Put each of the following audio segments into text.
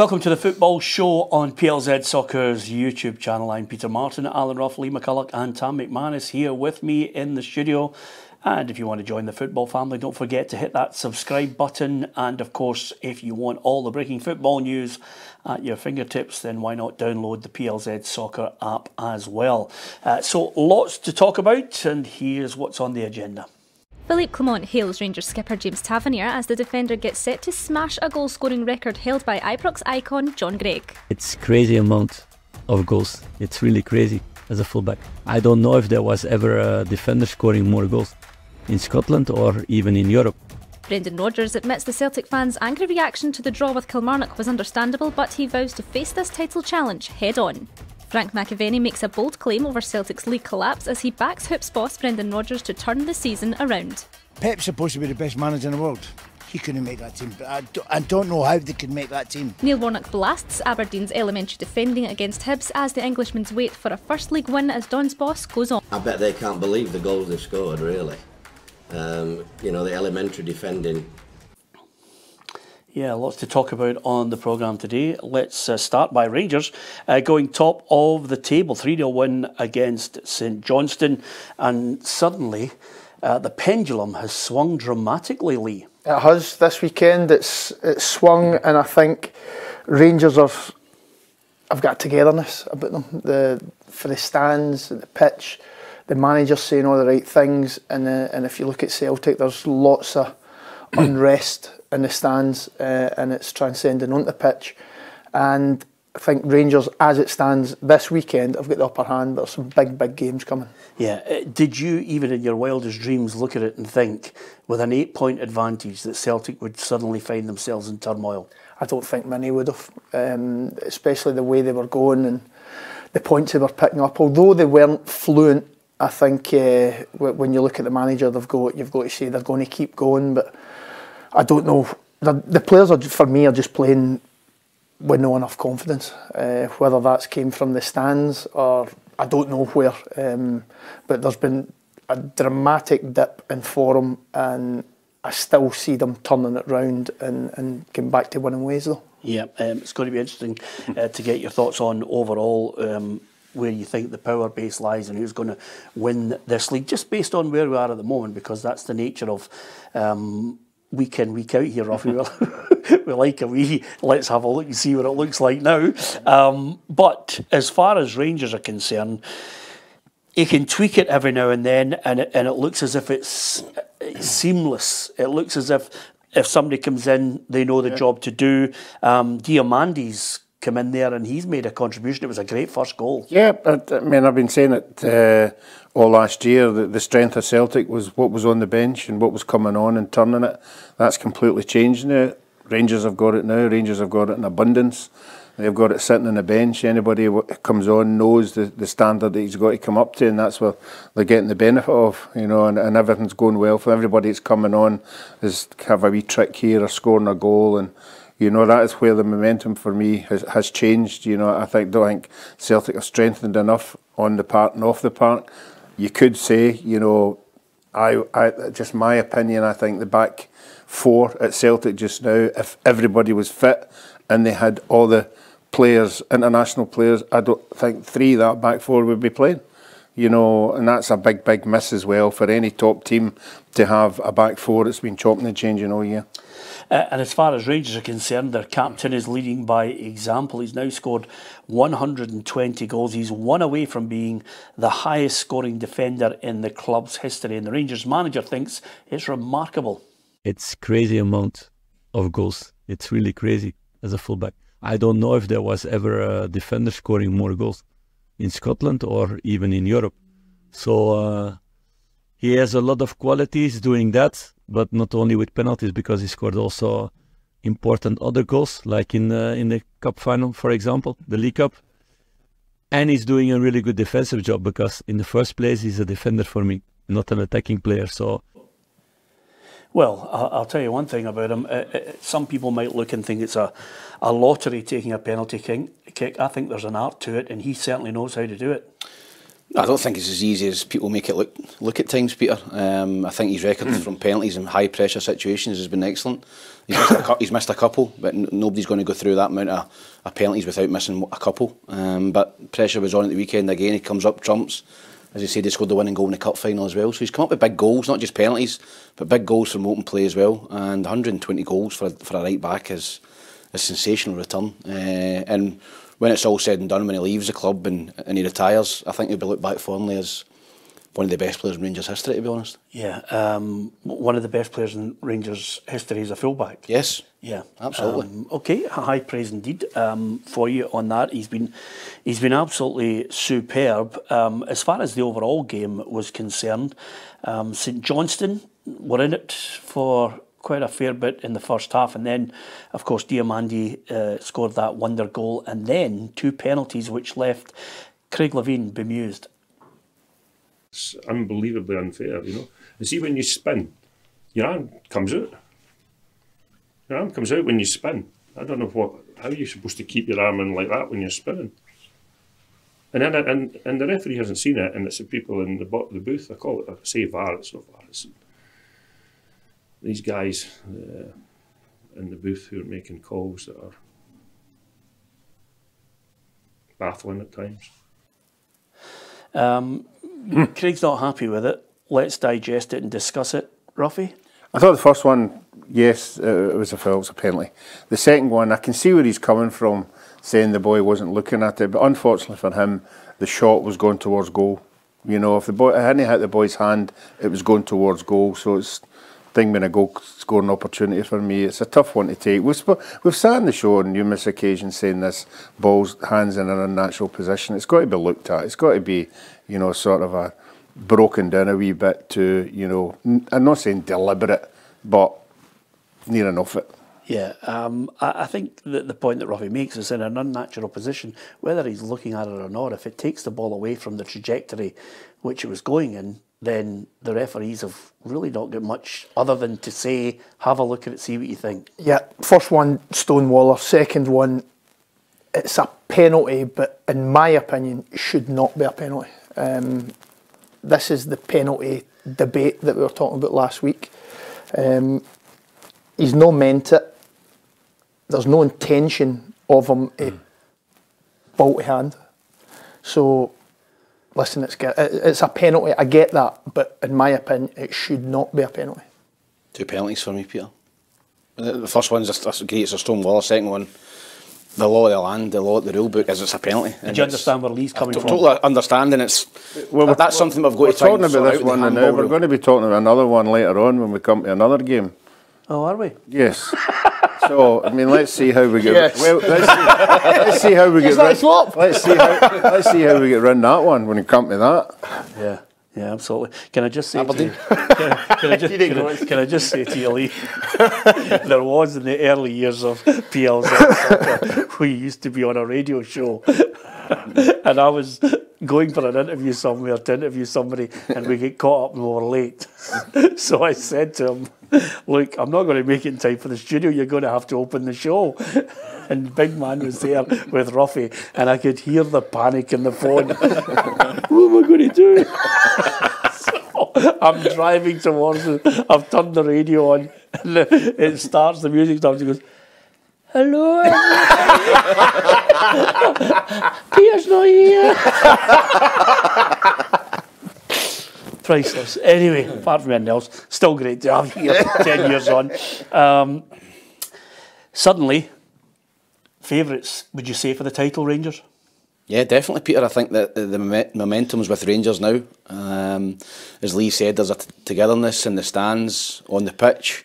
Welcome to the football show on PLZ Soccer's YouTube channel. I'm Peter Martin, Alan Rough, Lee McCulloch, and Tam McManus here with me in the studio. And if you want to join the football family, don't forget to hit that subscribe button. And of course, if you want all the breaking football news at your fingertips, then why not download the PLZ Soccer app as well? Uh, so, lots to talk about, and here's what's on the agenda. Philippe Clement hails Rangers skipper James Tavernier as the defender gets set to smash a goal scoring record held by Ibrox icon John Greig. It's crazy amount of goals. It's really crazy as a fullback. I don't know if there was ever a defender scoring more goals in Scotland or even in Europe. Brendan Rodgers admits the Celtic fans' angry reaction to the draw with Kilmarnock was understandable, but he vows to face this title challenge head on. Frank McAvennie makes a bold claim over Celtic's league collapse as he backs Hoops boss Brendan Rodgers to turn the season around. Pep's supposed to be the best manager in the world. He couldn't make that team, but I don't, I don't know how they could make that team. Neil Warnock blasts Aberdeen's elementary defending against Hibs as the Englishmen's wait for a first league win as Don's boss goes on. I bet they can't believe the goals they've scored, really. Um, you know, the elementary defending yeah, lots to talk about on the programme today. Let's uh, start by Rangers uh, going top of the table. 3 0 win against St Johnstone, and suddenly uh, the pendulum has swung dramatically, Lee. It has this weekend. It's it's swung, and I think Rangers have have got togetherness about them. The for the stands, the pitch, the manager saying all the right things, and uh, and if you look at Celtic, there's lots of unrest in the stands uh, and it's transcending onto the pitch. And I think Rangers, as it stands this weekend, have got the upper hand. There's some big, big games coming. Yeah. Uh, did you, even in your wildest dreams, look at it and think, with an eight point advantage, that Celtic would suddenly find themselves in turmoil? I don't think many would have, um, especially the way they were going and the points they were picking up. Although they weren't fluent, I think uh, when you look at the manager, they've got you've got to say they're going to keep going, but I don't know. The, players are for me are just playing with no enough confidence. Uh, whether that's came from the stands or I don't know where. Um, but there's been a dramatic dip in form, and I still see them turning it round and and getting back to winning ways though. Yeah, um, it's going to be interesting uh, to get your thoughts on overall. Um, where you think the power base lies and who's going to win this league, just based on where we are at the moment, because that's the nature of um, week in, week out here, Ruffy. we like a wee, let's have a look and see what it looks like now. Um, but as far as Rangers are concerned, he can tweak it every now and then, and it, and it looks as if it's, it's seamless. It looks as if if somebody comes in, they know the yeah. job to do. Um, Diomande's come in there and he's made a contribution. It was a great first goal. Yeah, I mean, I've been saying it uh, all last year that the strength of Celtic was what was on the bench and what was coming on and turning it. That's completely changed now. Rangers have got it now. Rangers have got it in abundance. They've got it sitting on the bench. Anybody who comes on knows the, the standard that he's got to come up to, and that's what they're getting the benefit of, you know, and, and everything's going well for everybody that's coming on. Is have a wee trick here or scoring a goal and you know that is where the momentum for me has, has changed. You know, I think don't think Celtic are strengthened enough on the park and off the park. You could say, you know, I, I just my opinion. I think the back four at Celtic just now, if everybody was fit and they had all the players, international players, I don't think three that back four would be playing. You know, and that's a big, big miss as well for any top team to have a back four that's been chopping and changing all year. Uh, and as far as Rangers are concerned, their captain is leading by example. He's now scored 120 goals. He's one away from being the highest scoring defender in the club's history. And the Rangers manager thinks it's remarkable. It's crazy amount of goals. It's really crazy as a fullback. I don't know if there was ever a defender scoring more goals in Scotland or even in Europe. So uh, he has a lot of qualities doing that but not only with penalties because he scored also important other goals, like in uh, in the cup final, for example, the League Cup. And he's doing a really good defensive job because in the first place he's a defender for me, not an attacking player. So. Well, I'll tell you one thing about him. Uh, uh, some people might look and think it's a, a lottery taking a penalty kick. I think there's an art to it, and he certainly knows how to do it. I don't think it's as easy as people make it look look at times, Peter. Um, I think his record Hmm. from penalties and high pressure situations has been excellent. He's missed a, he's missed a couple, but n- nobody's going to go through that amount of, of penalties without missing a couple. Um, but pressure was on at the weekend again. He comes up trumps. As you said, he scored the winning goal in the cup final as well. So he's come up with big goals, not just penalties, but big goals from open play as well. And 120 goals for a, for a right back is a sensational return. Uh, and when it's all said and done, when he leaves the club and, and he retires, I think he'll be looked back fondly as one of the best players in Rangers history, to be honest. Yeah, um, one of the best players in Rangers history is a fullback. Yes. Yeah, Absolutely. Um, okay, high praise indeed um, for you on that. He's been he's been absolutely superb. Um, as far as the overall game was concerned, um, St Johnstone were in it for quite a fair bit in the first half, and then, of course, Diomande uh, scored that wonder goal, and then two penalties which left Craig Levein bemused. It's unbelievably unfair, you know. And see, when you spin, your arm comes out. Your arm comes out when you spin. I don't know what how you're supposed to keep your arm in like that when you're spinning. And then, and and the referee hasn't seen it, and it's the people in the the booth. I call it. I say VAR. It's not VAR. It's these guys uh, in the booth who are making calls that are baffling at times. Um, Craig's not happy with it. Let's digest it and discuss it. Ruffy? I thought the first one, yes, uh, it was a foul, it was a penalty. The second one, I can see where he's coming from, saying the boy wasn't looking at it, but unfortunately for him, the shot was going towards goal. You know, if the boy hadn't hit the boy's hand, it was going towards goal. So it's thing been a goal scoring opportunity for me. It's a tough one to take. We've sp- we've sat on the show on numerous occasions saying this ball's hands in an unnatural position. It's got to be looked at. It's got to be, you know, sort of a broken down a wee bit to, you know, n- I'm not saying deliberate, but near enough it. Yeah, um, I, I think that the point that Ruffy makes is in an unnatural position, whether he's looking at it or not, if it takes the ball away from the trajectory which it was going in, then the referees have really not got much other than to say, have a look at it, see what you think. Yeah, first one, Stonewaller. Second one, it's a penalty, but in my opinion, should not be a penalty. Um, this is the penalty debate that we were talking about last week. Um, he's not meant it. There's no intention of him to ball to hand. So, listen, it's it's a penalty. I get that, but in my opinion, it should not be a penalty. Two penalties for me, Peter. The the first one's a, great, it's a stone wall. The second one, the law of the land, the law of the rule book is it's a penalty. Did you understand where Lee's coming to- from? Totally understanding it's. Well, that's something we've got We're to try talking about this out, the one now. We're going to be talking about another one later on when we come to another game. Oh, are we? Yes. so I mean, let's see how we get. Yes. Well, let's see, let's see how we get. Is that a swap? Let's see how let's see how we get round that one when we come to that. Yeah, yeah, absolutely. Can I just say to you, can, I- can I just, can, I, can I just say to you, Lee, there was in the early years of PLZ we used to be on a radio show, and I was going for an interview somewhere to interview somebody, and we get caught up and we were late. so I said to him, "Look, I'm not going to make it in time for the studio. You're going to have to open the show." And Big Man was there with Ruffy, and I could hear the panic in the phone. what am I going to do? I'm driving towards it. I've turned the radio on, and it starts. The music starts. He goes, "Hello, everybody. Peter's not here." Priceless. Anyway, apart from anything else, still great to have you here. Ten years on. Um, suddenly, favourites. Would you say for the title, Rangers? Yeah, definitely, Peter. I think that the, the momen- momentum's with Rangers now. Um, as Lee said, there's a t- togetherness in the stands, on the pitch,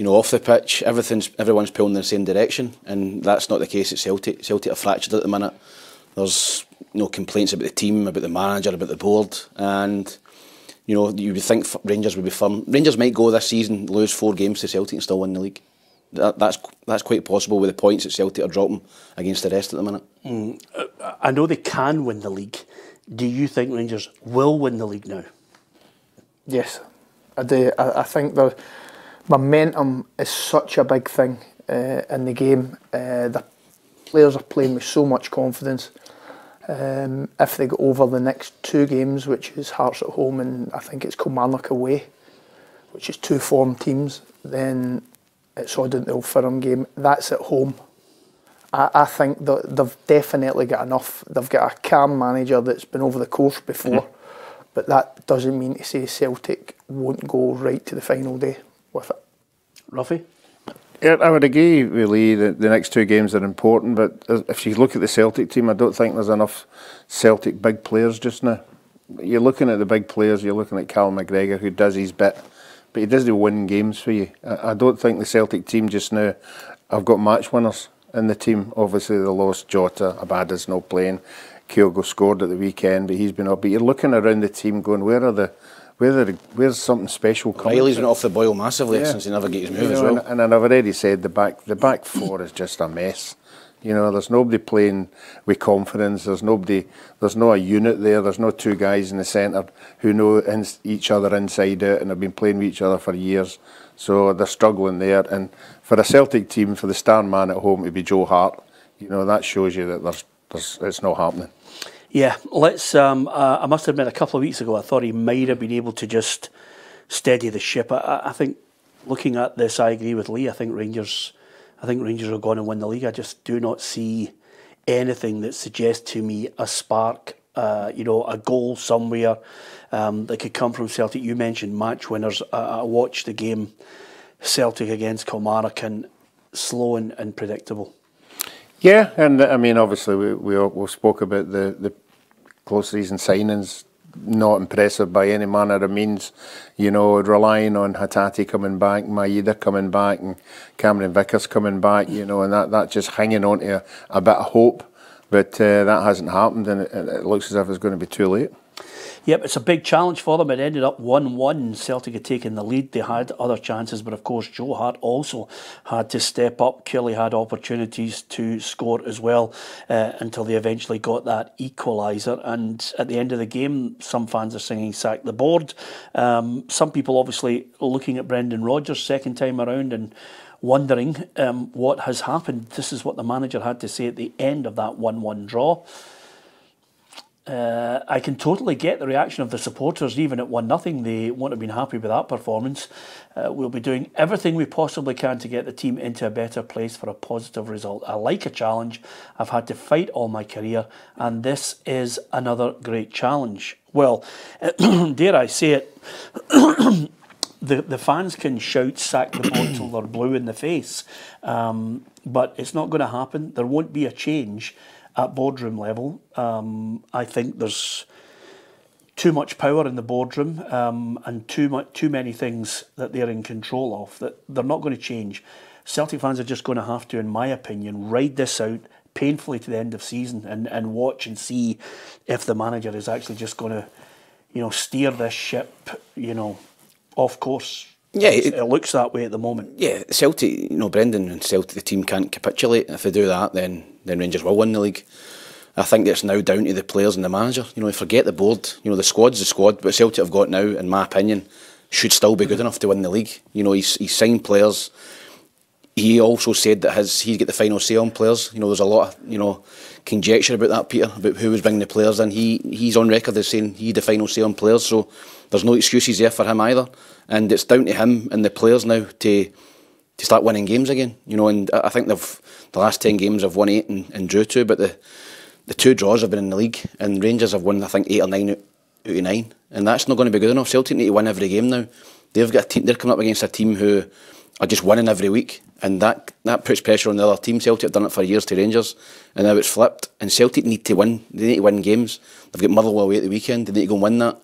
you know, off the pitch. Everything's everyone's pulling in the same direction, and that's not the case at Celtic. Celtic are fractured at the minute. There's no complaints about the team, about the manager, about the board, and you know you would think Rangers would be firm. Rangers might go this season, lose four games to Celtic, and still win the league. That, that's that's quite possible with the points that Celtic are dropping against the rest at the minute. Mm, I know they can win the league. Do you think Rangers will win the league now? Yes, I do. I, I think the momentum is such a big thing uh, in the game. Uh, the players are playing with so much confidence. Um, if they go over the next two games, which is Hearts at home and I think it's Kilmarnock away, which is two form teams, then it's odd in the Old Firm game. That's at home. I, I think that they've definitely got enough. They've got a calm manager that's been over the course before, mm. but that doesn't mean to say Celtic won't go right to the final day with it. Ruffy? Yeah, I would agree with Lee that the next two games are important, but if you look at the Celtic team, I don't think there's enough Celtic big players just now. You're looking at the big players, you're looking at Cal McGregor, who does his bit, but he doesn't win games for you. I don't think the Celtic team just now have got match winners in the team. Obviously, they lost Jota, Abada's not playing. Kyogo scored at the weekend, but he's been up. But you're looking around the team going, where are the where where's something special coming? Riley's been off the boil massively yeah. since he never gets his move you know, as well. And, and I've already said the back the back four is just a mess. You know, there's nobody playing with confidence. There's nobody. There's no a unit there. There's no two guys in the centre who know in, each other inside out and have been playing with each other for years. So they're struggling there. And for a Celtic team, for the star man at home to be Joe Hart, you know that shows you that there's, there's it's not happening. Yeah, let's. Um, uh, I must admit, a couple of weeks ago, I thought he might have been able to just steady the ship. I, I think, looking at this, I agree with Lee. I think Rangers, I think Rangers are going to win the league. I just do not see anything that suggests to me a spark. Uh, you know, a goal somewhere um, that could come from Celtic. You mentioned match winners. I, I watched the game Celtic against Kilmarnock and slow and, and predictable. Yeah, and I mean, obviously, we we, we spoke about the the close season signings. Not impressive by any manner of means, you know. Relying on Hatate coming back, Maeda coming back, and Cameron Vickers coming back, you know, and that that just hanging on to a, a bit of hope, but uh, that hasn't happened, and it, it looks as if it's going to be too late. Yep, it's a big challenge for them. It ended up 1 1. Celtic had taken the lead. They had other chances, but of course, Joe Hart also had to step up. Killie had opportunities to score as well uh, until they eventually got that equaliser. And at the end of the game, some fans are singing sack the board. Um, some people obviously looking at Brendan Rodgers' second time around and wondering um, what has happened. This is what the manager had to say at the end of that 1 1 draw. Uh, I can totally get the reaction of the supporters, even at one nothing. They won't have been happy with that performance. Uh, we'll be doing everything we possibly can to get the team into a better place for a positive result. I like a challenge. I've had to fight all my career, and this is another great challenge. Well, dare I say it. the, the fans can shout sack the board till they're blue in the face, um, but it's not going to happen. There won't be a change at boardroom level. Um, I think there's too much power in the boardroom um, and too much, too many things that they're in control of that they're not going to change. Celtic fans are just going to have to, in my opinion, ride this out painfully to the end of season and, and watch and see if the manager is actually just going to, you know, steer this ship, you know, off course. Yeah, it, it, looks that way at the moment. Yeah, Celtic, you know, Brendan and Celtic, the team can't capitulate. If they do that, then then Rangers will win the league. I think it's now down to the players and the manager. You know, forget the board. You know, the squad's the squad, but Celtic have got now, in my opinion, should still be good enough to win the league. You know, he's, he's signed players. He also said that his he'd get the final say on players. You know, there's a lot of you know conjecture about that, Peter, about who was bringing the players in. He he's on record as saying he had the final say on players, so there's no excuses there for him either. And it's down to him and the players now to to start winning games again. You know, and I think they've the last ten games have won eight and, and drew two, but the the two draws have been in the league, and Rangers have won I think eight or nine out, of nine, and that's not going to be good enough. Celtic need to win every game now. They've got a team. They're coming up against a team who are just winning every week, and that that puts pressure on the other team. Celtic have done it for years to Rangers, and now it's flipped. And Celtic need to win. They need to win games. They've got Motherwell away at the weekend. They need to go and win that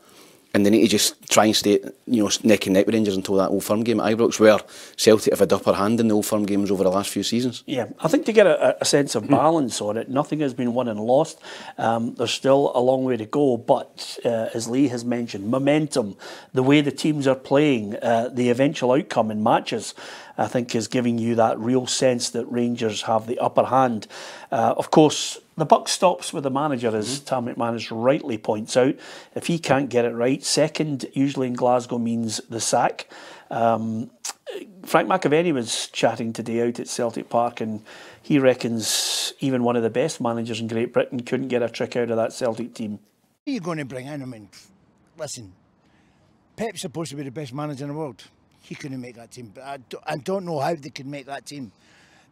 and they need to just try and stay, you know, neck and neck with Rangers until that Old Firm game at Ibrox, where Celtic have had upper hand in the Old Firm games over the last few seasons. Yeah, I think to get a, a sense of balance on it, nothing has been won and lost. Um, there's still a long way to go, but uh, as Lee has mentioned, momentum, the way the teams are playing, uh, the eventual outcome in matches. I think is giving you that real sense that Rangers have the upper hand. Uh, of course, the buck stops with the manager, as Tam McManus rightly points out. If he can't get it right, second usually in Glasgow means the sack. Um, Frank McAvennie was chatting today out at Celtic Park, and he reckons even one of the best managers in Great Britain couldn't get a trick out of that Celtic team. Who are you going to bring in? I mean, listen, Pep's supposed to be the best manager in the world. He couldn't make that team. But I don't, I don't know how they could make that team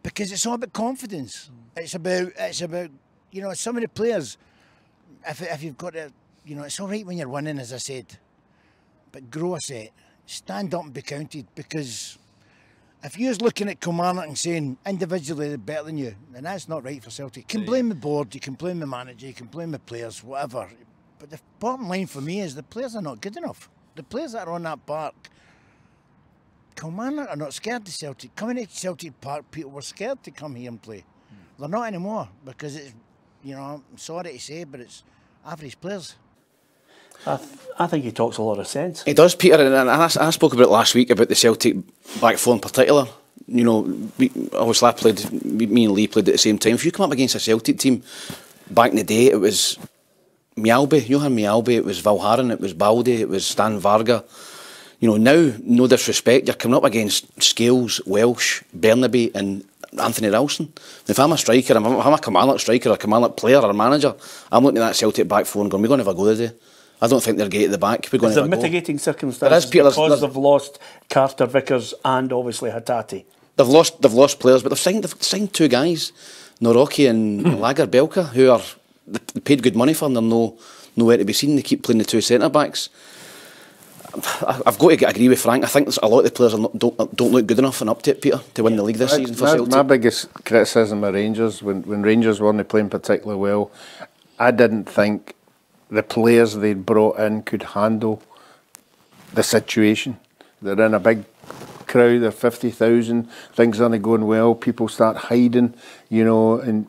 because it's all about confidence. It's about it's about you know some of the players. If if you've got a you know it's all right when you're winning, as I said, but grow a set, stand up and be counted because. If you're looking at Kilmarnock and saying individually they're better than you, then that's not right for Celtic. You can blame the board, you can blame the manager, you can blame the players, whatever. But the bottom line for me is the players are not good enough. The players that are on that park Kilmarnock are not scared to Celtic. Coming to Celtic Park, people were scared to come here and play. Hmm. They're not anymore because it's, you know, I'm sorry to say, but it's average players. I, th- I think he talks a lot of sense. He does, Peter, and I, I spoke about it last week about the Celtic back four in particular. You know, we, obviously I played, me and Lee played at the same time. If you come up against a Celtic team, back in the day, it was Mjällby, Johan Mjällby, it was Valgaeren, it was Balde, it was Stan Varga. You know, now, no disrespect, you're coming up against Scales, Welsh, Bernabei and Anthony Ralston. If I'm a striker, if I'm a Kilmarnock striker, a Kilmarnock player or a manager, I'm looking at that Celtic back four and going, we're going to have a go today. I don't think they're great at the back. We're going Is to there have a go. mitigating circumstances Peter, because there's- they've lost Carter Vickers and obviously Hatate? They've lost they've lost players, but they've signed they've signed two guys, Nawrocki and Lagerbielke, who are they paid good money for and they're no nowhere to be seen. They keep playing the two centre backs. I- I've got to agree with Frank. I think there's a lot of the players are not, don't don't look good enough and up to it, Peter, to win the league this season for my, Celtic. my biggest criticism of Rangers when, when Rangers weren't playing particularly well, I didn't think the players they'd brought in could handle the situation. They're in a big crowd, they're 50,000, things aren't going well, people start hiding, you know, and,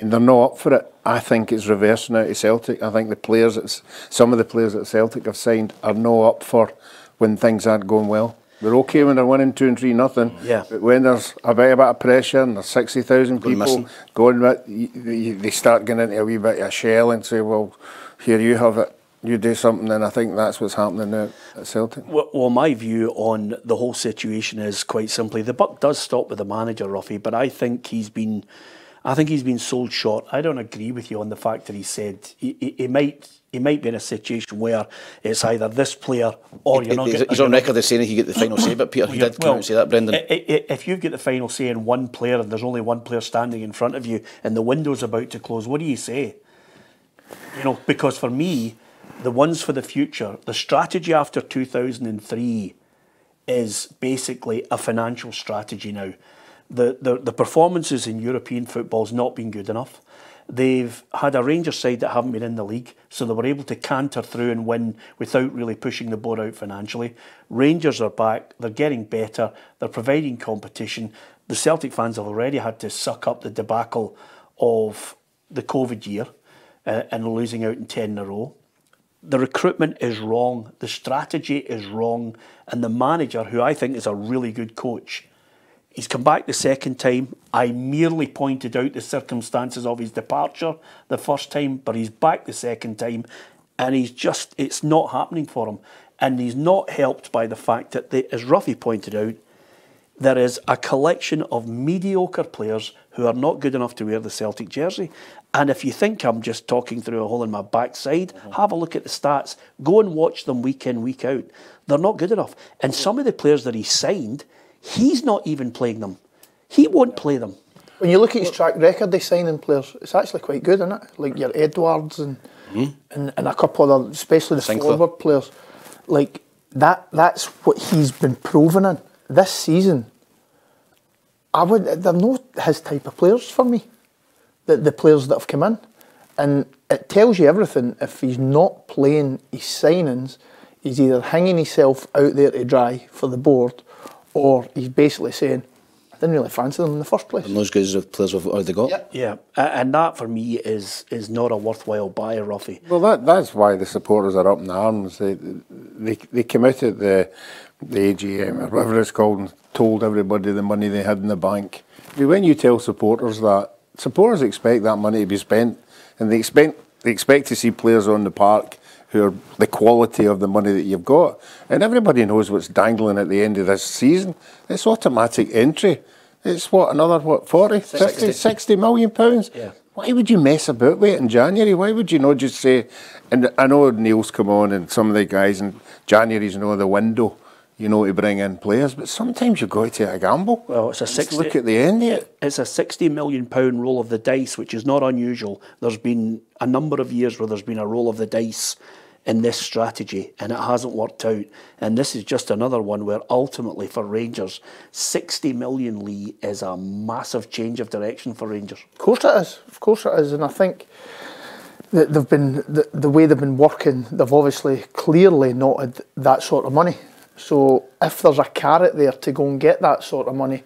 and they're not up for it. I think it's reversing out of Celtic. I think the players, that's, some of the players that Celtic have signed are no up for when things aren't going well. They're okay when they're winning two and three nothing. Yeah. But when there's a bit, a bit of pressure and there's sixty thousand people missing. going with, they start getting into a wee bit of a shell and say, "Well, here you have it. You do something." And I think that's what's happening now at Celtic. Well, well, my view on the whole situation is quite simply the buck does stop with the manager, Ruffy, but I think he's been, I think he's been sold short. I don't agree with you on the fact that he said he, he, he might he might be in a situation where it's either this player or you're not. He's, get- on record as saying he get the final say, but Peter, he did come out and say that, Brendan. If you've got the final say in one player and there's only one player standing in front of you and the window's about to close, what do you say? You know, because for me, the ones for the future, the strategy after 2003 is basically a financial strategy now. The, the, the performances in European football's not been good enough. They've had a Rangers side that haven't been in the league, so they were able to canter through and win without really pushing the board out financially. Rangers are back, they're getting better, they're providing competition. The Celtic fans have already had to suck up the debacle of the COVID year uh, and losing out in 10 in a row the recruitment is wrong, the strategy is wrong, and the manager, who I think is a really good coach, he's come back the second time. I merely pointed out the circumstances of his departure the first time, but he's back the second time, and he's just, it's not happening for him. And he's not helped by the fact that, they, as Ruffy pointed out, there is a collection of mediocre players who are not good enough to wear the Celtic jersey. And if you think I'm just talking through a hole in my backside, mm-hmm. have a look at the stats. Go and watch them week in, week out. They're not good enough. And some of the players that he signed, he's not even playing them. He won't play them. When you look at his track record, they signing players, it's actually quite good, isn't it? Like your Edwards and hmm? and, and a couple of other, especially the Sinclair. forward players. Like that, that's what he's been proven in this season. I would, they're not his type of players for me. The the players that have come in, and it tells you everything. If he's not playing his signings, he's either hanging himself out there to dry for the board, or he's basically saying, "I didn't really fancy them in the first place." And those guys are players we've already got. Yeah. Yeah, a- and that for me is is not a worthwhile buy, Ruffy. Well, that that's why the supporters are up in arms. They they they came out at the the AGM or whatever it's called and told everybody the money they had in the bank. I mean, When you tell supporters that supporters expect that money to be spent, and they expect they expect to see players on the park who are the quality of the money that you've got. And everybody knows what's dangling at the end of this season. It's automatic entry. It's what, another, what, 40, 50, 60 million pounds? Yeah. Why would you mess about with it in January? Why would you not just say, and I know Neil's come on and some of the guys in January's you know the window, you know, to bring in players, but sometimes you've got to take a gamble. Well, it's a Just 60 look at the end of it. It's a 60 million pound roll of the dice, which is not unusual. There's been a number of years where there's been a roll of the dice in this strategy and it hasn't worked out. And this is just another one where ultimately for Rangers, 60 million Lee is a massive change of direction for Rangers. Of course it is. Of course it is. And I think that they've been the, the way they've been working, they've obviously clearly not had that sort of money. So if there's a carrot there to go and get that sort of money,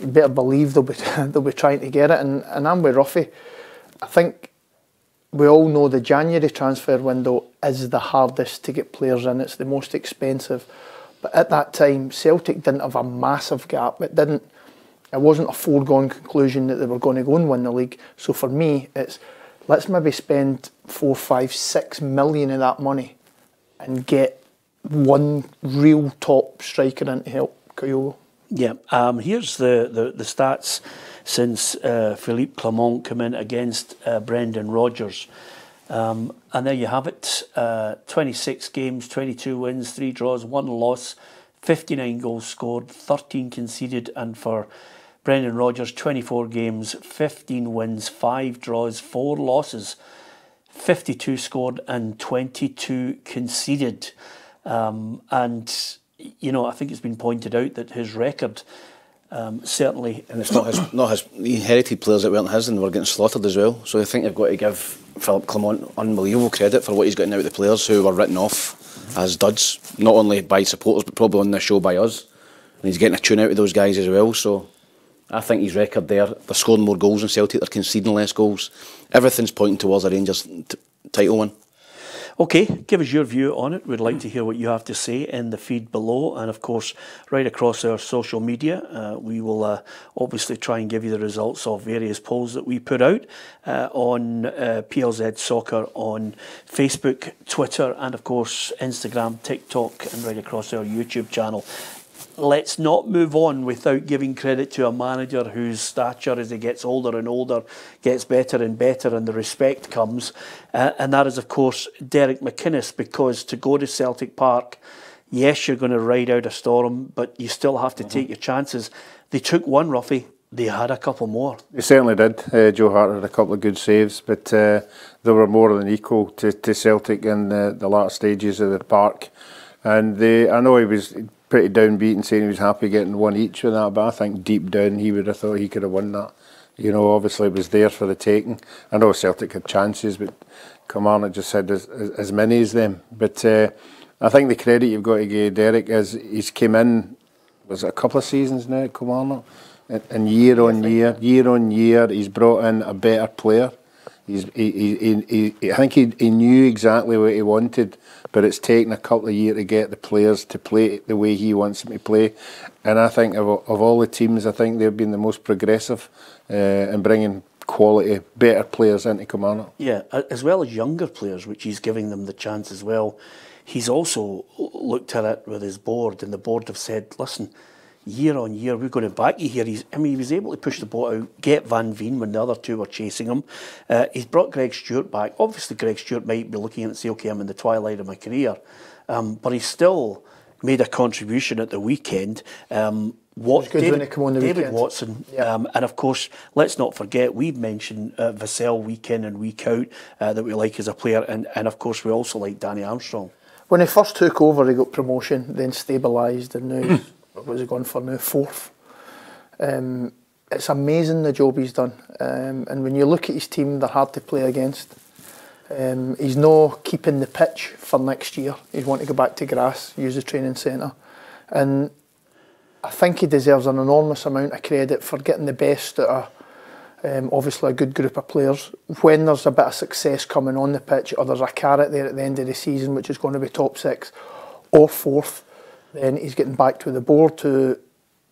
you better believe they'll be they'll be trying to get it. And and I'm with Ruffy. I think we all know the January transfer window is the hardest to get players in. It's the most expensive. But at that time, Celtic didn't have a massive gap. It didn't. It wasn't a foregone conclusion that they were going to go and win the league. So for me, it's let's maybe spend four, five, six million of that money and get one real top striker in to help Kyogo. Yeah, um, here's the, the, the stats since uh, Philippe Clement came in against uh, Brendan Rodgers. Um, and there you have it uh, 26 games, 22 wins, 3 draws, 1 loss, 59 goals scored, 13 conceded. And for Brendan Rodgers, 24 games, 15 wins, 5 draws, 4 losses, 52 scored, and 22 conceded. Um, and, you know, I think it's been pointed out that his record um, certainly. And it's not his, not his. He inherited players that weren't his and were getting slaughtered as well. So I think you've got to give Philippe Clement unbelievable credit for what he's getting out of the players who were written off as duds, not only by supporters but probably on the show by us. And he's getting a tune out of those guys as well. So I think his record there, they're scoring more goals than Celtic, they're conceding less goals. Everything's pointing towards a Rangers t- title win. Okay, give us your view on it. We'd like to hear what you have to say in the feed below, and of course, right across our social media. Uh, we will uh, obviously try and give you the results of various polls that we put out uh, on uh, PLZ Soccer on Facebook, Twitter, and of course, Instagram, TikTok, and right across our YouTube channel let's not move on without giving credit to a manager whose stature as he gets older and older gets better and better and the respect comes. Uh, and that is, of course, Derek McInnes, because to go to Celtic Park, yes, you're going to ride out a storm, but you still have to mm-hmm. take your chances. They took one, Ruffy. They had a couple more. They certainly did. Uh, Joe Hart had a couple of good saves, but uh, they were more than equal to, to Celtic in the, the latter stages of the park. And they, I know he was pretty downbeat and saying he was happy getting one each with that, but I think deep down he would have thought he could have won that. You know, obviously it was there for the taking. I know Celtic had chances, but Kilmarnock just had as, as, as many as them. But uh, I think the credit you've got to give Derek is he's came in, was it a couple of seasons now at Kilmarnock? And, and year on year, year on year, he's brought in a better player. He's, he, he, he, I think he, he knew exactly what he wanted but it's taken a couple of years to get the players to play the way he wants them to play. And I think of, of all the teams, I think they've been the most progressive uh, in bringing quality, better players into Kilmarnock. Yeah, as well as younger players, which he's giving them the chance as well. He's also looked at it with his board, and the board have said, listen, year on year, we're going to back you here. He's, I mean, he was able to push the ball out, get Van Veen when the other two were chasing him. Uh, he's brought Greg Stewart back. Obviously, Greg Stewart might be looking at it and say, okay, I'm in the twilight of my career. Um, but he's still made a contribution at the weekend. Um, what David, David weekend. Watson, yeah. um, and of course, let's not forget we've mentioned uh, Vassell week in and week out uh, that we like as a player, and, and of course we also like Danny Armstrong. When he first took over, he got promotion, then stabilised, and now was he going for now? Fourth. Um, it's amazing the job he's done. Um, and when you look at his team, they're hard to play against. Um, he's no keeping the pitch for next year. He's wanting to go back to grass, use the training centre. And I think he deserves an enormous amount of credit for getting the best out of um, obviously a good group of players. When there's a bit of success coming on the pitch or there's a carrot there at the end of the season which is going to be top six or fourth, then he's getting back to the board to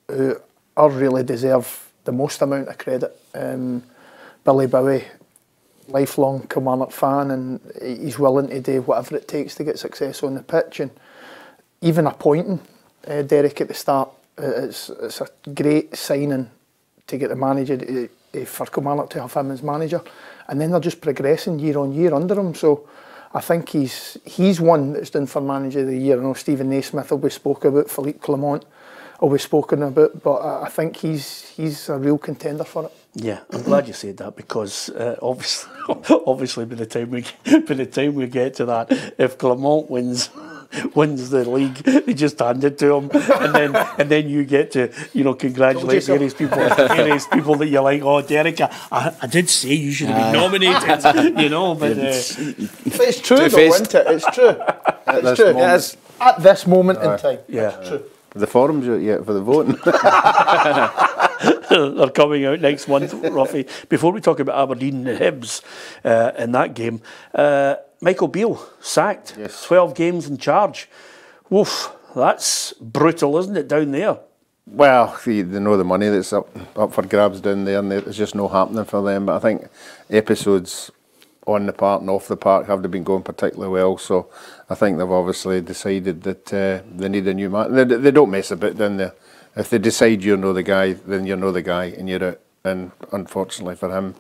who are really deserve the most amount of credit. Um, Billy Bowie, lifelong Kilmarnock fan, and he's willing to do whatever it takes to get success on the pitch. And even appointing uh, Derek at the start, uh, it's, it's a great signing to get the manager to, uh, for Kilmarnock to have him as manager, and then they're just progressing year on year under him. So. I think he's he's one that's done for manager of the year. I know Steven Naismith be spoken about, Philippe Clement be spoken about, but I think he's he's a real contender for it. Yeah, I'm glad you said that because uh, obviously, obviously, by the time we by the time we get to that, if Clement wins wins the league, they just hand it to him, and then and then you get to you know congratulate various people, various people that you like. Oh, Derek, I, I did say you should have been nominated, you know, but, uh, but it's true, though, isn't it? It's true. It's true. It is. At this moment in time, yeah, it's true. The forums yet for the voting. They're coming out next month, Ruffy. Before we talk about Aberdeen and Hibs uh, in that game, uh, Michael Beale sacked. Yes. 12 games in charge. Woof, that's brutal, isn't it, down there? Well, they, they know the money that's up up for grabs down there, and it's just no happening for them. But I think episodes on the park and off the park have been going particularly well. So I think they've obviously decided that uh, they need a new man. They, they don't mess about down there. If they decide you know the guy, then you know the guy, and you're out. And unfortunately for him,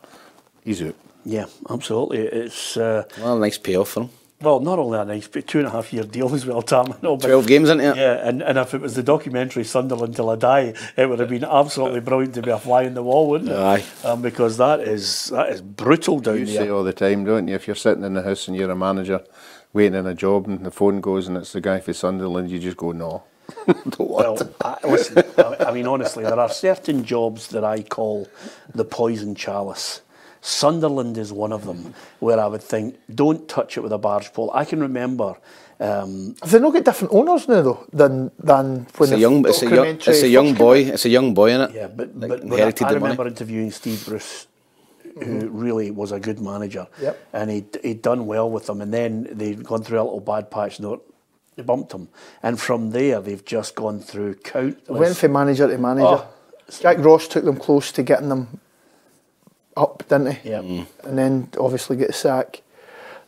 he's out. Yeah, absolutely. It's uh, well, a nice payoff for him. Well, not only a nice, but two and a half year deal as well, Tam. No, but, 12 games, isn't it? Yeah, and, and if it was the documentary Sunderland Till I Die, it would have been absolutely brilliant to be a fly in the wall, wouldn't it? Aye. Um, because that is that is brutal down You there. say all the time, don't you? If you're sitting in the house and you're a manager waiting in a job and the phone goes and it's the guy for Sunderland, you just go, no. Well, I, listen, I, I mean, honestly, there are certain jobs that I call the poison chalice. Sunderland is one of them where I would think, don't touch it with a barge pole. I can remember. Um, Have they not got different owners now though than than when It's a young, it's a young, it's a young boy. It's a young boy in it. yeah, but, Like, but, but I, inherited I the money. remember interviewing Steve Bruce, who really was a good manager, Yep. and he'd, he'd done well with them, and then they'd gone through a little bad patch. And they, were- they bumped him, and from there they've just gone through countless. Went from manager to manager. Oh. Jack Ross took them close to getting them up, didn't he? Yeah. Mm. And then obviously get the sack.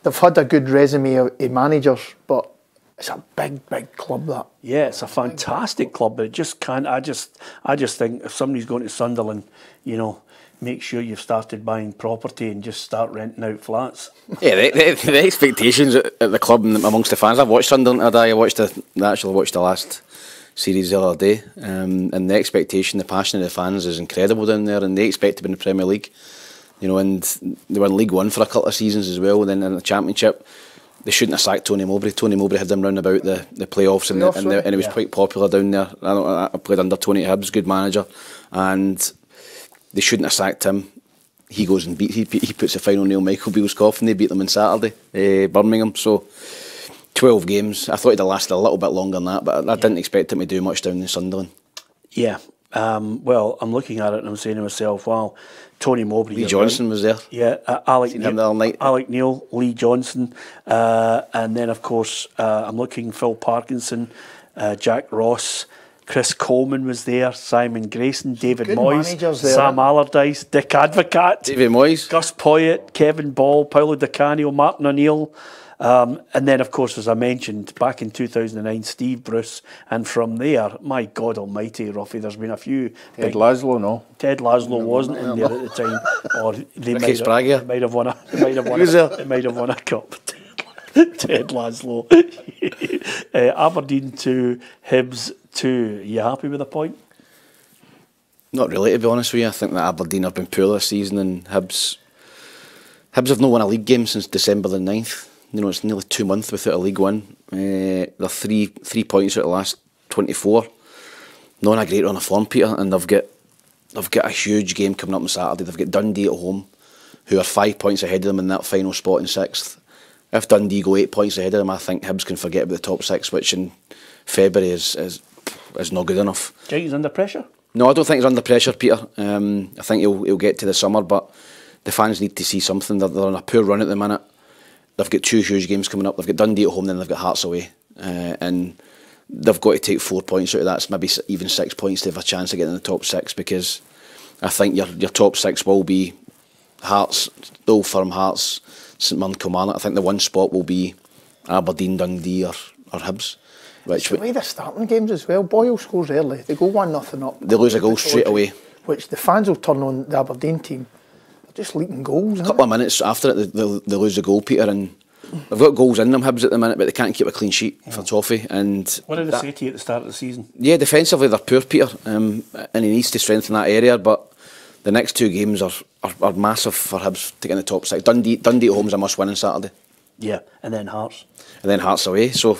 They've had a good resume of, of managers, but it's a big, big club that. Yeah, it's a fantastic club, but it just can't. I just, I just think if somebody's going to Sunderland, you know, make sure you've started buying property and just start renting out flats. Yeah, the, the, the expectations at, at the club and amongst the fans. I've watched Sunderland today. I watched the actually watched the last series the other day, um, and the expectation, the passion of the fans is incredible down there, and they expect to be in the Premier League. You know, and they were in League One for a couple of seasons as well, and then in the Championship. They shouldn't have sacked Tony Mowbray. Tony Mowbray had them round about the, the playoffs, and, Playoffs, and, the, and it was Yeah. quite popular down there. I, I played under Tony Hibbs, good manager, and they shouldn't have sacked him. He goes and beat. He, he puts a final nail Michael Beale's coffin. They beat them on Saturday, uh, Birmingham. So, twelve games. I thought it'd have lasted a little bit longer than that, but I, I didn't expect him to do much down in Sunderland. Yeah. Um, well, I'm looking at it and I'm saying to myself, wow, Tony Mowbray. Lee Johnson right. was there. Yeah, uh, Alec, Seen him the other night. Alex Neil, Lee Johnson, uh, and then of course uh, I'm looking Phil Parkinson, uh, Jack Ross, Chris Coleman was there, Simon Grayson, David Good Moyes, there, Sam eh? Allardyce, Dick Advocaat, David Moyes. Gus Poyet, Kevin Ball, Paolo Di Canio, Martin O'Neill. Um, and then, of course, as I mentioned, back in 2009, Steve Bruce. And from there, my God almighty, Ruffy, there's been a few. Ted big- Laslow, no. Ted Laslow wasn't in there at the time, or they Ricky might have, they might have won a, they might have won, a, there? they might have won a cup. Ted Laslow, uh, Aberdeen two, Hibs two. You happy with the point? Not really, to be honest with you. I think that Aberdeen have been poor this season, and Hibs, Hibs have not won a league game since December the 9th. You know, it's nearly two months without a league win. Uh, they're three three points out of the last twenty four. Not on a great run of form, Peter, and they've got they've got a huge game coming up on Saturday. They've got Dundee at home, who are five points ahead of them in that final spot in sixth. If Dundee go eight points ahead of them, I think Hibs can forget about the top six, which in February is is, is not good enough. Do you think he's under pressure? No, I don't think he's under pressure, Peter. Um, I think he'll, he'll get to the summer, but the fans need to see something. They're, they're on a poor run at the minute. They've got two huge games coming up. They've got Dundee at home, then they've got Hearts away. Uh, and they've got to take four points out of that, maybe even six points to have a chance of getting in the top six because I think your, your top six will be Hearts, old firm Hearts, St Mirren, Kilmarnock. I think the one spot will be Aberdeen, Dundee, or, or Hibs. Which the way they're starting games as well. Boyle scores early. They go one nothing up. They lose a goal straight away. Which the fans will turn on the Aberdeen team. They're just leaking goals. A couple of minutes after it, they, they, they lose a goal, Peter, and they've got goals in them Hibs at the minute, but they can't keep a clean sheet for Toffee. And what did they that, say to you at the start of the season? Yeah, defensively they're poor, Peter, um, and he needs to strengthen that area. But the next two games are, are, are massive for Hibs to get in the top six. Dundee, Dundee at home is a must win on Saturday. Yeah, and then Hearts. And then Hearts away. So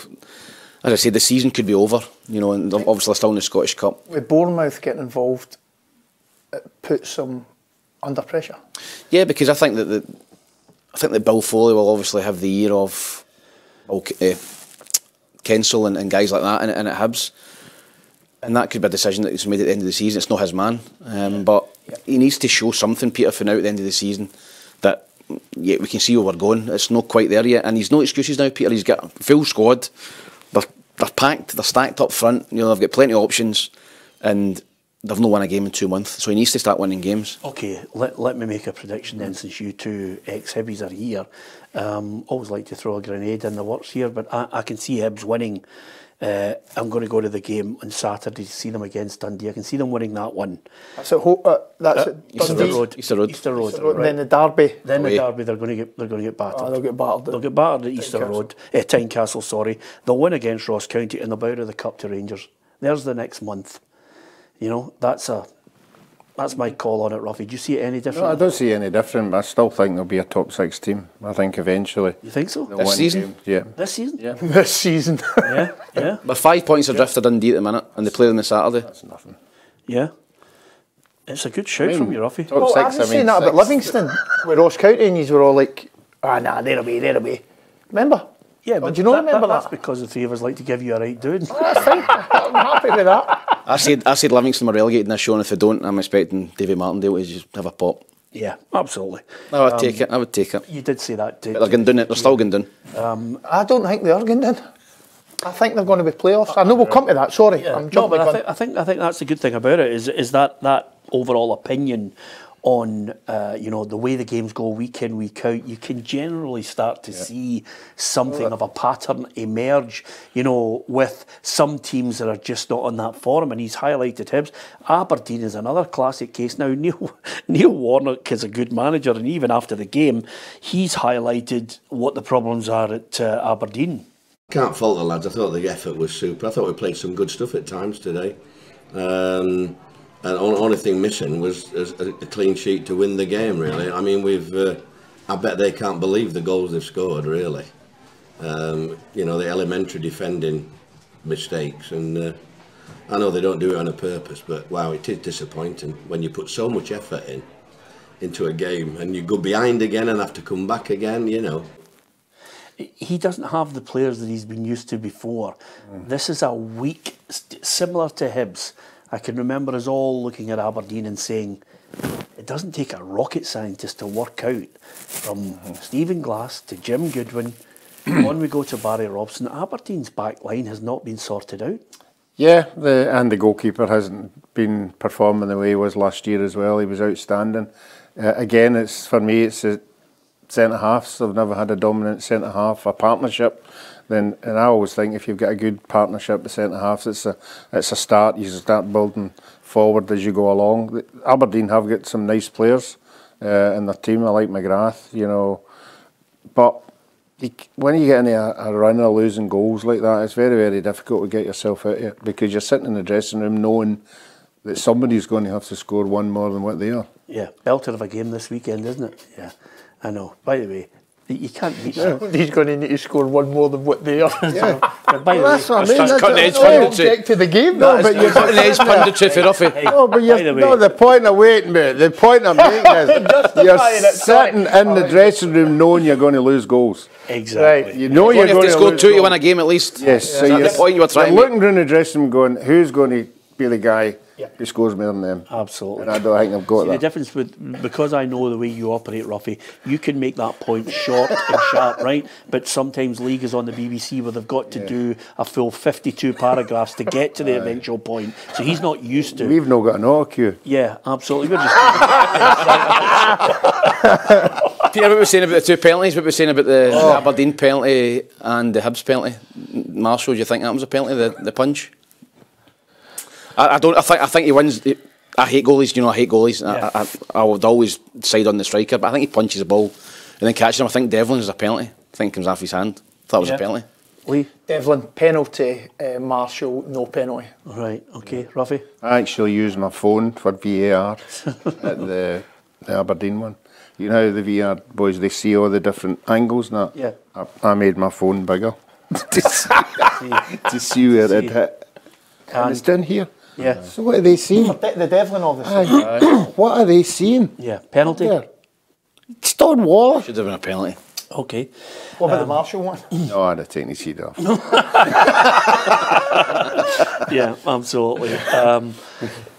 as I said, the season could be over, you know, and obviously still in the Scottish Cup. With Bournemouth getting involved, it puts them under pressure. Yeah, because I think that the, I think that Bill Foley will obviously have the year of okay, uh, Kensel and, and, guys like that in, in at Hibs. And that could be a decision that he's made at the end of the season. It's not his man. Um, but yeah. he needs to show something, Peter, for now at the end of the season that yeah, we can see where we're going. It's not quite there yet. And he's no excuses now, Peter. He's got a full squad they're, they're packed, they're stacked up front. You know, they've got plenty of options, and they've not won a game in two months. So he needs to start winning games. Okay, let, let me make a prediction then, since you two ex Hibbies are here. Um, always like to throw a grenade in the works here, but I, I can see Hibs winning. Uh, I'm going to go to the game on Saturday to see them against Dundee. I can see them winning that one. That's at Ho- uh, that's uh, at Easter Road. Easter Road. Easter Road. Easter Road. Right. Then the Derby. Then Away. the Derby, they're going to get they're going to get battered. Oh, they'll get battered. They'll get battered at Easter Tynecastle. Road, uh, Tynecastle. Sorry, they'll win against Ross County and they'll bow out of the cup to Rangers. There's the next month. You know, that's a that's my call on it, Ruffy. Do you see it any different? No, I don't see any different. I still think there'll be a top six team. I think eventually. You think so? This season? games. Yeah. This season? Yeah. this season. Yeah, yeah, But five points adrift of Dundee at the minute, and they play on the Saturday. That's nothing. yeah. It's a good shout I mean, from you, Ruffy. top well, six, I was I mean, saying that about six. Livingston, with Ross County, and you were all like, ah, nah, they'll be, they'll be. Remember? Yeah, Oh, but do you not that, remember That's that? because the three of us like to give you a right doing. That's fine. I'm happy with that. I said I said Livingston were relegated in this show, and if they don't, I'm expecting David Martindale to just have a pop. Yeah, absolutely. I would Um, take it. I would take it. You did say that. Did But they're going down it. They're still going down. I don't think they are going in. I think they're going to be playoffs. I know we'll come to that. Sorry, Yeah. I'm no, jumping but I gun. think, I think I think that's the good thing about it is is that that overall opinion on uh, you know the way the games go week in week out. You can generally start to see something of a pattern emerge. You know, with some teams that are just not on that form, and he's highlighted Hibs. Aberdeen is another classic case. Now Neil Neil Warnock is a good manager, and even after the game, he's highlighted what the problems are at uh, Aberdeen. Can't fault the lads. I thought the effort was super. I thought we played some good stuff at times today. Um, and the only thing missing was a, a clean sheet to win the game. Really, I mean, we've. Uh, I bet they can't believe the goals they've scored. Really, um, you know, the elementary defending mistakes, and uh, I know they don't do it on a purpose, but wow, it is disappointing when you put so much effort in into a game and you go behind again and have to come back again. You know, he doesn't have the players that he's been used to before. This is a weak, similar to Hibs. I can remember us all looking at Aberdeen and saying, it doesn't take a rocket scientist to work out from Stephen Glass to Jim Goodwin. on we go to Barry Robson. Aberdeen's back line has not been sorted out. Yeah, the and the goalkeeper hasn't been performing the way he was last year as well. He was outstanding. Uh, again, it's for me, it's the centre halves. They've never had a dominant centre half, a partnership. Then, and I always think if you've got a good partnership with centre halves, it's a it's a start. You start building forward as you go along. Aberdeen have got some nice players uh, in their team. I like McGrath, you know, but you, when you get into a, a run of losing goals like that, it's very, very difficult to get yourself out it because you're sitting in the dressing room knowing that somebody's going to have to score one more than what they are. Yeah, belter of a game this weekend, isn't it? Yeah, I know. By the way, you can't beat that. He's going to need to score one more than what they are. But by Well, that's what I mean. that's That's cutting edge punditry. object to the game, No, though. but you're Cutting edge punditry for Ruffy. Hey, No, but you're, the way- no, the point of waiting, mate. The point I'm making is you're Justifying it, sitting in the dressing room knowing you're going to lose goals. exactly. You know You you're going to to score two to goals. win a game at least. Yes, so Is you're, the point you were trying you're looking around the dressing room going, who's going to be the guy who scores more than them? Absolutely. And I don't think I've got See, the difference with because I know the way you operate, Ruffy, you can make that point short and sharp, right? But sometimes league is on the BBC where they've got to do a full fifty-two paragraphs to get to the eventual point. So he's not used to. We've not got an auto cue. yeah, absolutely. We're just Peter, what were we saying about the two penalties? What were we saying about the, the Aberdeen penalty and the Hibs penalty? Marshall, do you think that was a penalty? The, the punch? I, I don't. I think. I think he wins. I hate goalies. You know, I hate goalies. Yeah. I, I, I would always side on the striker, but I think he punches the ball and then catches him. I think Devlin's is a penalty. I think it comes off his hand. Thought it was Yeah. a penalty. Lee? Devlin, penalty, uh, Marshall, no penalty. Right, okay. Ruffy? I actually use my phone for VAR at the, the Aberdeen one. You know how the VAR boys they see all the different angles and that. Yeah. I, I made my phone bigger to, see, to see where it hit. And it's down here. Yeah. So what are they seeing? De- the Devlin, obviously. Aye. what are they seeing? Yeah. Penalty? There. Stone Waller. Should have been a penalty. Okay. What about the Marshall one? No, I'd have taken his head off. yeah, absolutely. Um,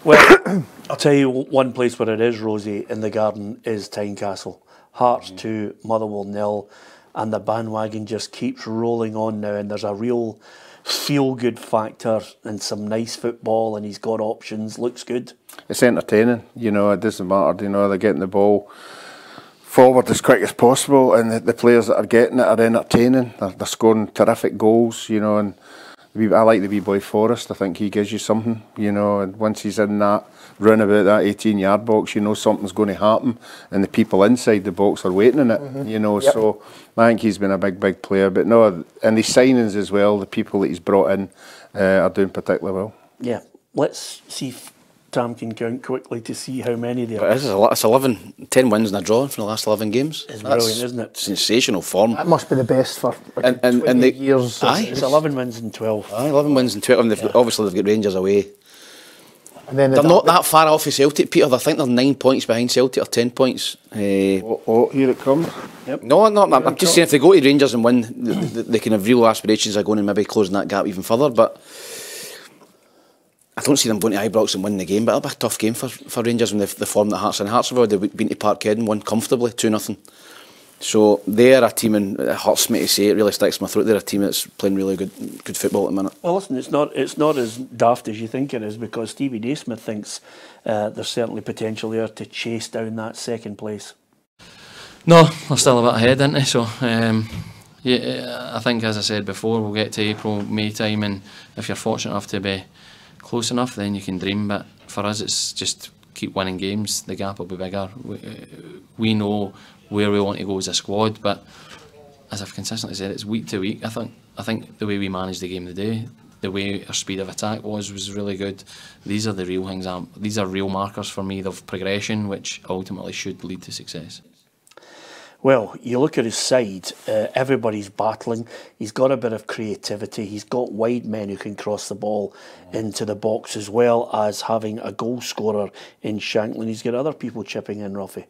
well, I'll tell you one place where it is rosy in the garden is Tynecastle. Hearts to Motherwell nil, and the bandwagon just keeps rolling on now. And there's a real feel-good factor and some nice football, and he's got options. Looks good. It's entertaining, you know, it doesn't matter, you know, they're getting the ball forward as quick as possible and the, the players that are getting it are entertaining. They're, they're scoring terrific goals, you know, and wee- I like the wee boy Forrest. I think he gives you something, you know, and once he's in that run about that 18 yard box, you know something's going to happen and the people inside the box are waiting in it, you know, Yep. so I think he's been a big, big player. But no, and his signings as well, the people that he's brought in uh, are doing particularly well. Yeah. Let's see Tam can count quickly to see how many there But are. this is a lot. It's 11, 10 wins and a draw from the last 11 games. It's That's brilliant, isn't it? Sensational form. That must be the best for like, And- and- 20 and they- years. Aye. It's 11 wins and 12. Aye, 11 wins and 12. And they've, obviously, they've got Rangers away. And then the They're not that far off of Celtic, Peter. I think they're nine points behind Celtic or 10 points. Eh, Oh, oh here it comes. no, no, I'm, I'm just saying if they go to Rangers and win, th- th- they can have real aspirations of going and maybe closing that gap even further. But I don't see them going to Ibrox and winning the game. But it'll be a tough game for, for Rangers when they've the form that Hearts and Hearts have already been to Parkhead and won comfortably 2 nothing. So they're a team, and it hurts me to say it, really sticks in my throat. They're a team that's playing really good good football at the minute. Well, listen, it's not it's not as daft as you think it is because Stevie Naismith thinks uh, there's certainly potential there to chase down that second place. No, they're still a bit ahead, aren't they? So, um, yeah, I think as I said before, we'll get to April, May time, and if you're fortunate enough to be close enough, then you can dream. But for us, it's just keep winning games. The gap will be bigger. We, uh, we know where we want to go as a squad, but as I've consistently said, it's week to week. I think I think the way we managed the game today, the way our speed of attack was was really good. These are the real things. Um, these are real markers for me of progression, which ultimately should lead to success. Well, you look at his side, uh, everybody's battling. He's got a bit of creativity. He's got wide men who can cross the ball into the box as well as having a goal scorer in Shankland. He's got other people chipping in, Ruffy.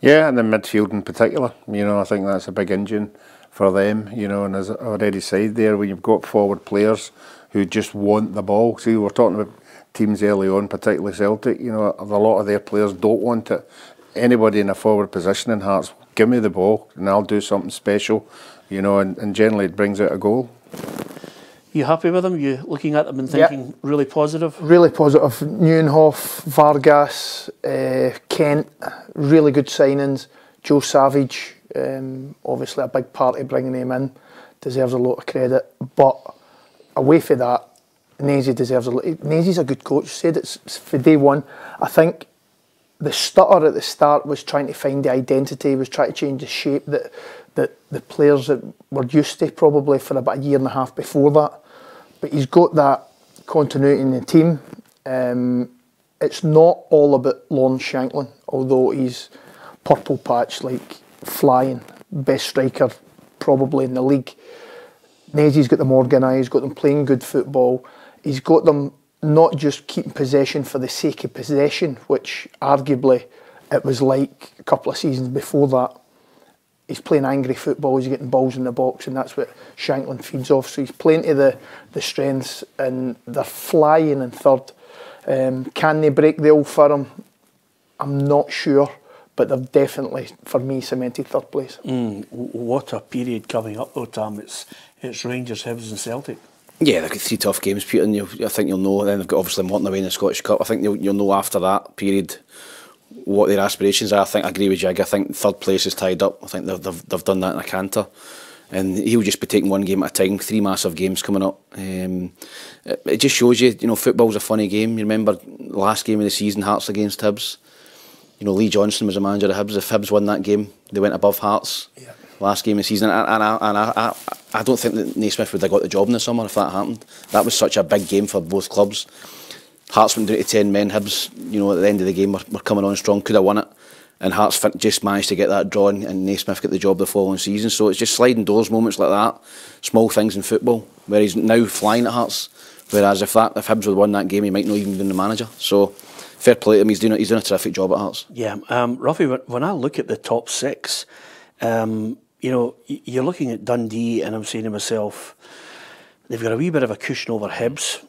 Yeah, and the midfield in particular. You know, I think that's a big engine for them. You know, and as I already said there, when you've got forward players who just want the ball. See, we're talking about teams early on, particularly Celtic. You know, a lot of their players don't want it. Anybody in a forward position in Hearts, give me the ball and I'll do something special. You know, and, and generally it brings out a goal. You happy with him? You looking at them and Yeah. thinking really positive? Really positive. Neuenhoff, Vargas, uh, Kent, really good signings. Joe Savage, um, obviously a big part of bringing him in, deserves a lot of credit. But away from that, Nazy deserves a lot. Nazy's a good coach. Said it's it's for day one. I think the stutter at the start was trying to find the identity, was trying to change the shape that that the players that were used to probably for about a year and a half before that. But he's got that continuity in the team. Um, it's not all about Lawrence Shankland, although he's purple patch like flying, best striker probably in the league. Nazy's got them organised, got them playing good football. He's got them not just keeping possession for the sake of possession, which arguably it was like a couple of seasons before that. He's playing angry football, he's getting balls in the box, and that's what Shankland feeds off. So he's playing to the, the strengths, and they're flying in third. Um, can they break the old firm? I'm not sure, but they've definitely, for me, cemented third place. Mm, what a period coming up though, Tam. It's, it's Rangers, Hibs and Celtic. Yeah, they've got three tough games, Peter, and I think you'll know. Then they've got obviously Morton away in the Scottish Cup. I think you'll, you'll know after that period what their aspirations are. I think I agree with Jig. I think third place is tied up. I think they've, they've, they've done that in a canter. And he'll just be taking one game at a time, three massive games coming up. Um, it, it just shows you, you know, football's a funny game. You remember last game of the season, Hearts against Hibs. You know, Lee Johnson was a manager of Hibs. If Hibs won that game, they went above Hearts. Yeah. Last game of the season, and, and, I, and I, I, I don't think that Naismith would have got the job in the summer if that happened. That was such a big game for both clubs. Hearts went down to 10 men. Hibs, you know, at the end of the game were, were coming on strong, could have won it. And Hearts just managed to get that draw and, Naismith get the job the following season. So it's just sliding doors moments like that, small things in football, where he's now flying at Hearts. Whereas if that if Hibs would won that game, he might not even been the manager. So fair play to him. He's doing, he's doing a terrific job at Hearts. Yeah, um, Ruffy, when I look at the top six, um, you know, you're looking at Dundee, and I'm saying to myself, they've got a wee bit of a cushion over Hibs.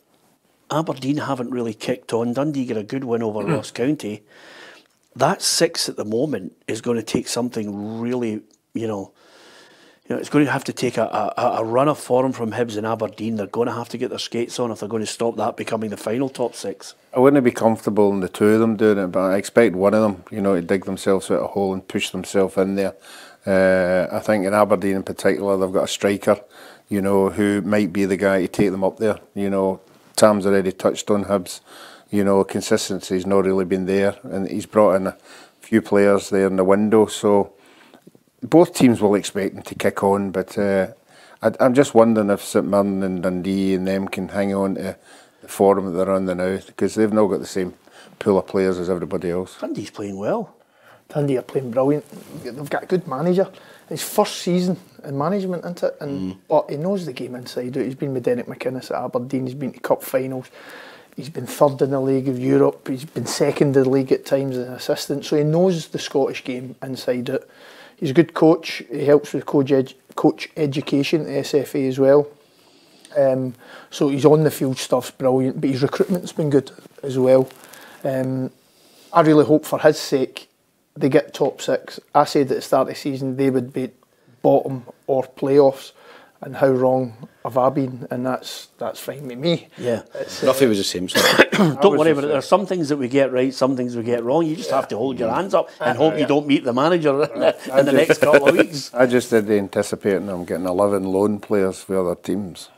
Aberdeen haven't really kicked on. Dundee get a good win over mm. Ross County. That six at the moment is going to take something really, you know, you know, it's going to have to take a, a, a run of form from Hibs and Aberdeen. They're going to have to get their skates on if they're going to stop that becoming the final top six. I wouldn't be comfortable in the two of them doing it, but I expect one of them, you know, to dig themselves out a hole and push themselves in there. Uh, I think in Aberdeen in particular, they've got a striker, you know, who might be the guy to take them up there. You know, Tam's already touched on Hibs. You know, consistency's not really been there, and he's brought in a few players there in the window. So both teams will expect him to kick on, but uh, I, I'm just wondering if St Mirren and Dundee and them can hang on to the form that they're on the now, because they've not got the same pool of players as everybody else. Dundee's playing well. Dundee are playing brilliant. They've got a good manager. His first season in management, isn't it? And mm. but he knows the game inside out. He's been with Derek McInnes at Aberdeen. He's been to cup finals. He's been third in the League of Europe. He's been second in the league at times as an assistant. So he knows the Scottish game inside out. He's a good coach. He helps with coach, coach education at the SFA as well. Um, so he's on the field stuff's brilliant, but his recruitment's been good as well. Um, I really hope for his sake they get top six. I said at the start of the season they would be bottom or playoffs, and how wrong have I been? And that's that's fine with me. Yeah, Ruffy uh, was the same. don't worry about it. There are some things that we get right, some things we get wrong. You just yeah. have to hold your hands up and hope yeah. you don't meet the manager in the, in the next couple of weeks. I just did the anticipating them getting 11 loan players for other teams.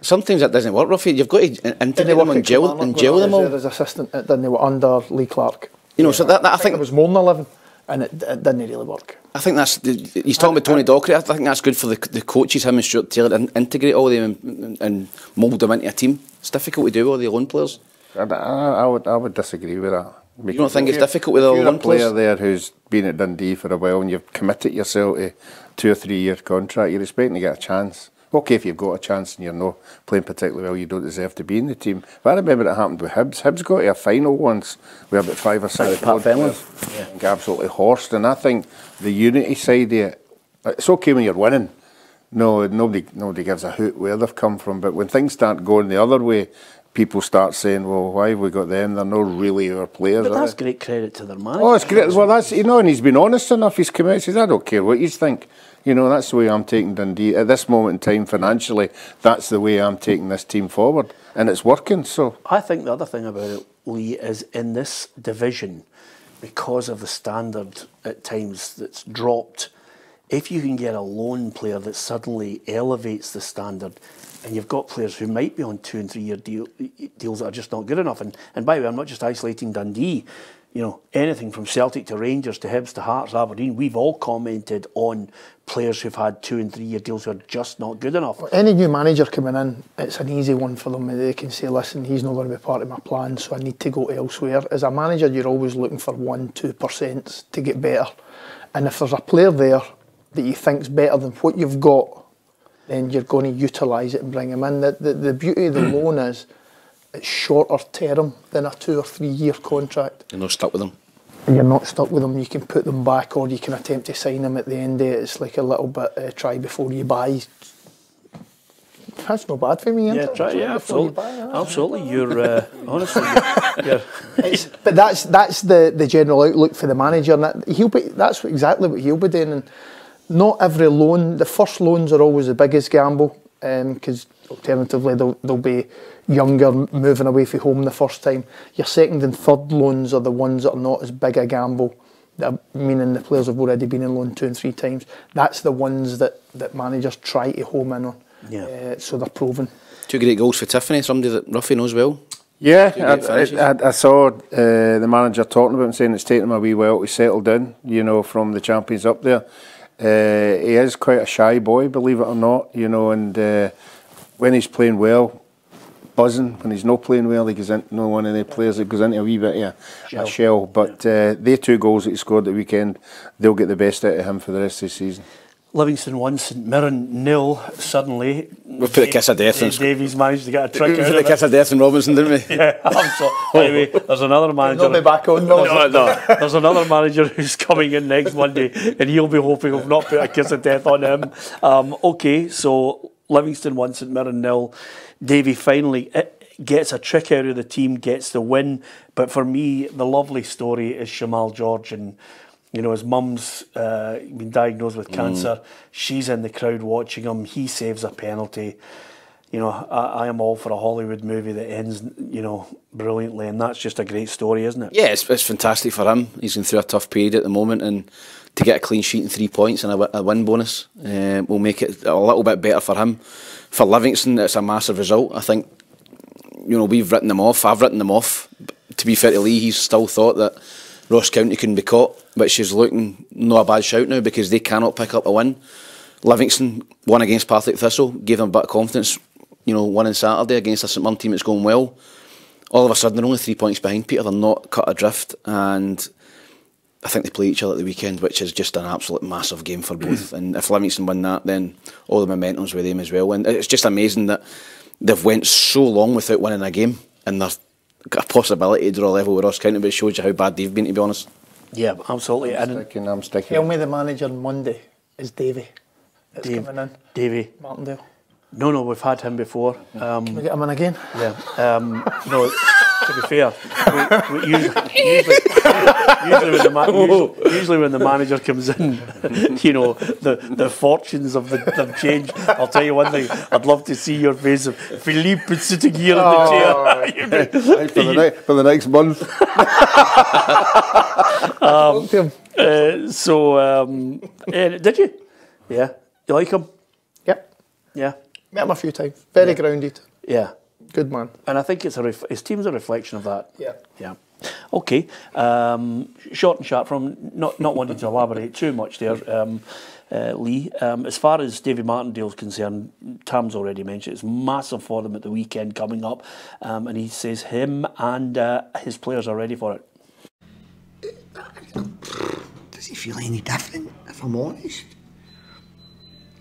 Sometimes that doesn't work, Ruffy. You've got to integrate them and gel, and gel them all. As assistant, it didn't work under Lee Clark. You know, yeah, so that, that I, I, think, it was more than eleven, and it, it didn't really work. I think that's he's talking about Tony Docherty. I think that's good for the, the coaches, him and Stuart Taylor, and integrate all them and, and mould them into a team. It's difficult to do all the lone players. I, I, would I would disagree with that. Because you don't think it's difficult with all the one player there who's been at Dundee for a while and you've committed yourself to two or three year contract, you're expecting to get a chance. Okay, if you've got a chance and you're not playing particularly well, you don't deserve to be in the team. But I remember it happened with Hibs. Hibs got to a final once with about five or six Pat players. Yeah. Absolutely horsed. And I think the unity side of it, it's okay when you're winning. No, nobody nobody gives a hoot where they've come from. But when things start going the other way, people start saying, "Well, why have we got them? They're not really our players." But that's they? great credit to their manager. Oh, it's great. Well, that's you know, and he's been honest enough. He's committed. He says, "I don't care what you think." You know, that's the way I'm taking Dundee. At this moment in time, financially, that's the way I'm taking this team forward. And it's working, so. I think the other thing about it, Lee, is in this division, because of the standard at times that's dropped, if you can get a lone player that suddenly elevates the standard, and you've got players who might be on two and three year deal, deals that are just not good enough. And, and by the way, I'm not just isolating Dundee you know, anything from Celtic to Rangers to Hibs to Hearts, Aberdeen, we've all commented on players who've had two and three year deals who are just not good enough. Well, any new manager coming in, it's an easy one for them. They can say, listen, he's not going to be part of my plan, so I need to go elsewhere. As a manager, you're always looking for one, two percent to get better. And if there's a player there that you think's better than what you've got, then you're going to utilise it and bring him in. The, the, the beauty of the loan is it's shorter term than a two or three year contract. You're not stuck with them. You're not stuck with them. You can put them back, or you can attempt to sign them at the end. Of it. It's like a little bit uh, try before you buy. That's not bad for me. Yeah, try, yeah, absolutely. Buy, absolutely. You're uh, honestly, you're, but that's that's the, the general outlook for the manager, and that, he'll be. That's exactly what he'll be doing. And not every loan. The first loans are always the biggest gamble, because um, alternatively they'll, they'll be younger, moving away from home the first time. Your second and third loans are the ones that are not as big a gamble. That meaning the players have already been in loan two and three times. That's the ones that, that managers try to home in on. Yeah. Uh, so they're proven. Two great goals for Tiffany, somebody that Ruffy knows well. Yeah, I. I, I, I saw uh, the manager talking about him saying it's taken him a wee while to settle down, you know, from the champions up there. Uh, he is quite a shy boy, believe it or not, you know, and uh, when he's playing well, buzzing. When he's not playing well, he goes in, no one of the players that goes into a wee bit of a Shell. a shell. But uh, they two goals that he scored the weekend, they'll get the best out of him for the rest of the season. Livingston won, St Mirren nil. Suddenly, We've put a kiss of death in. Davies managed to get a trick We out put of a kiss of death in Robinson, didn't we? Yeah, I'm so, by there's another manager. Not be back on. No, no. There's another manager who's coming in next Monday, and he'll be hoping we've not put a kiss of death on him. Um, okay, so Livingston won, St Mirren nil. Davy finally eh, gets a trick out of the team, gets the win. But for me, the lovely story is Shamal George and. You know, his mum's uh, been diagnosed with cancer. She's in the crowd watching him. He saves a penalty. You know, I, I am all for a Hollywood movie that ends, you know, brilliantly, and that's just a great story, isn't it? Yeah, it's, it's fantastic for him. He's going through a tough period at the moment, and to get a clean sheet and three points and a, a win bonus uh, will make it a little bit better for him. For Livingston, it's a massive result. I think, you know, we've written them off. I've written them off. To be fair to Lee, he's still thought that Ross County couldn't be caught, which is looking not a bad shout now because they cannot pick up a win. Livingston won against Partick Thistle, gave them a bit of confidence. You know, won on Saturday against a St Mirren team that's going well all of a sudden they're only three points behind Peter. They're not cut adrift, and I think they play each other at the weekend, which is just an absolute massive game for both. and if Livingston win that, then all the momentum's with them as well. And it's just amazing that they've went so long without winning a game, and they've got a possibility to draw level with Ross County. But it shows you how bad they've been, to be honest. Yeah, absolutely. I'm And sticking, I'm sticking. Tell me the manager on Monday is Davy. That's Dave. coming in. Davy. Martindale. No, no, we've had him before. Um, Can we get him in again? yeah. Um, no, to be fair, we, we usually, usually, usually, when the ma- usually, usually when the manager comes in, you know, the, the fortunes of the them change. I'll tell you one thing. I'd love to see your face of Philippe sitting here in the chair. Right, for, the ne- for the next month. Talk to him. uh, so, um, eh, did you? Yeah. You like him? Yep. Yeah. Met him a few times. Very grounded. Yeah. Good man. And I think it's a ref- his team's a reflection of that. Yeah. Yeah. Okay. Um, short and sharp from not not wanting to elaborate too much there, um, uh, Lee. Um, as far as David Martindale's concerned, Tam's already mentioned it's massive for them at the weekend coming up, um, and he says him and uh, his players are ready for it. does he feel any different, if I'm honest?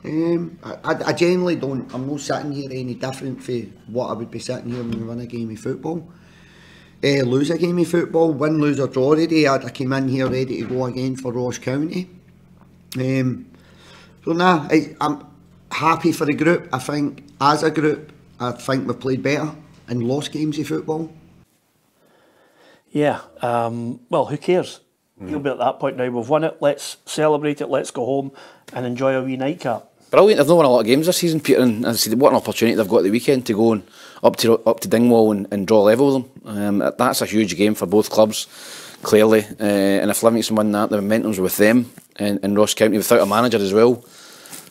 Um, I, I, genuinely don't. I'm not sitting here any different for what I would be sitting here when we win a game of football. Uh, lose a game of football, win, lose or draw already. I, I came in here ready to go again for Ross County. Um, so nah, I, I'm happy for the group. I think as a group, I think we've played better and lost games of football. Yeah. Um, well, who cares? You'll be at that point now. We've won it. Let's celebrate it. Let's go home and enjoy a wee nightcap. Brilliant. They've not won a lot of games this season, Peter, and as I said, what an opportunity they've got the weekend to go and up to up to Dingwall and, and draw level with them. Um, that's a huge game for both clubs, clearly. Uh, and if Livingston win that, the momentum's with them and, and Ross County without a manager as well.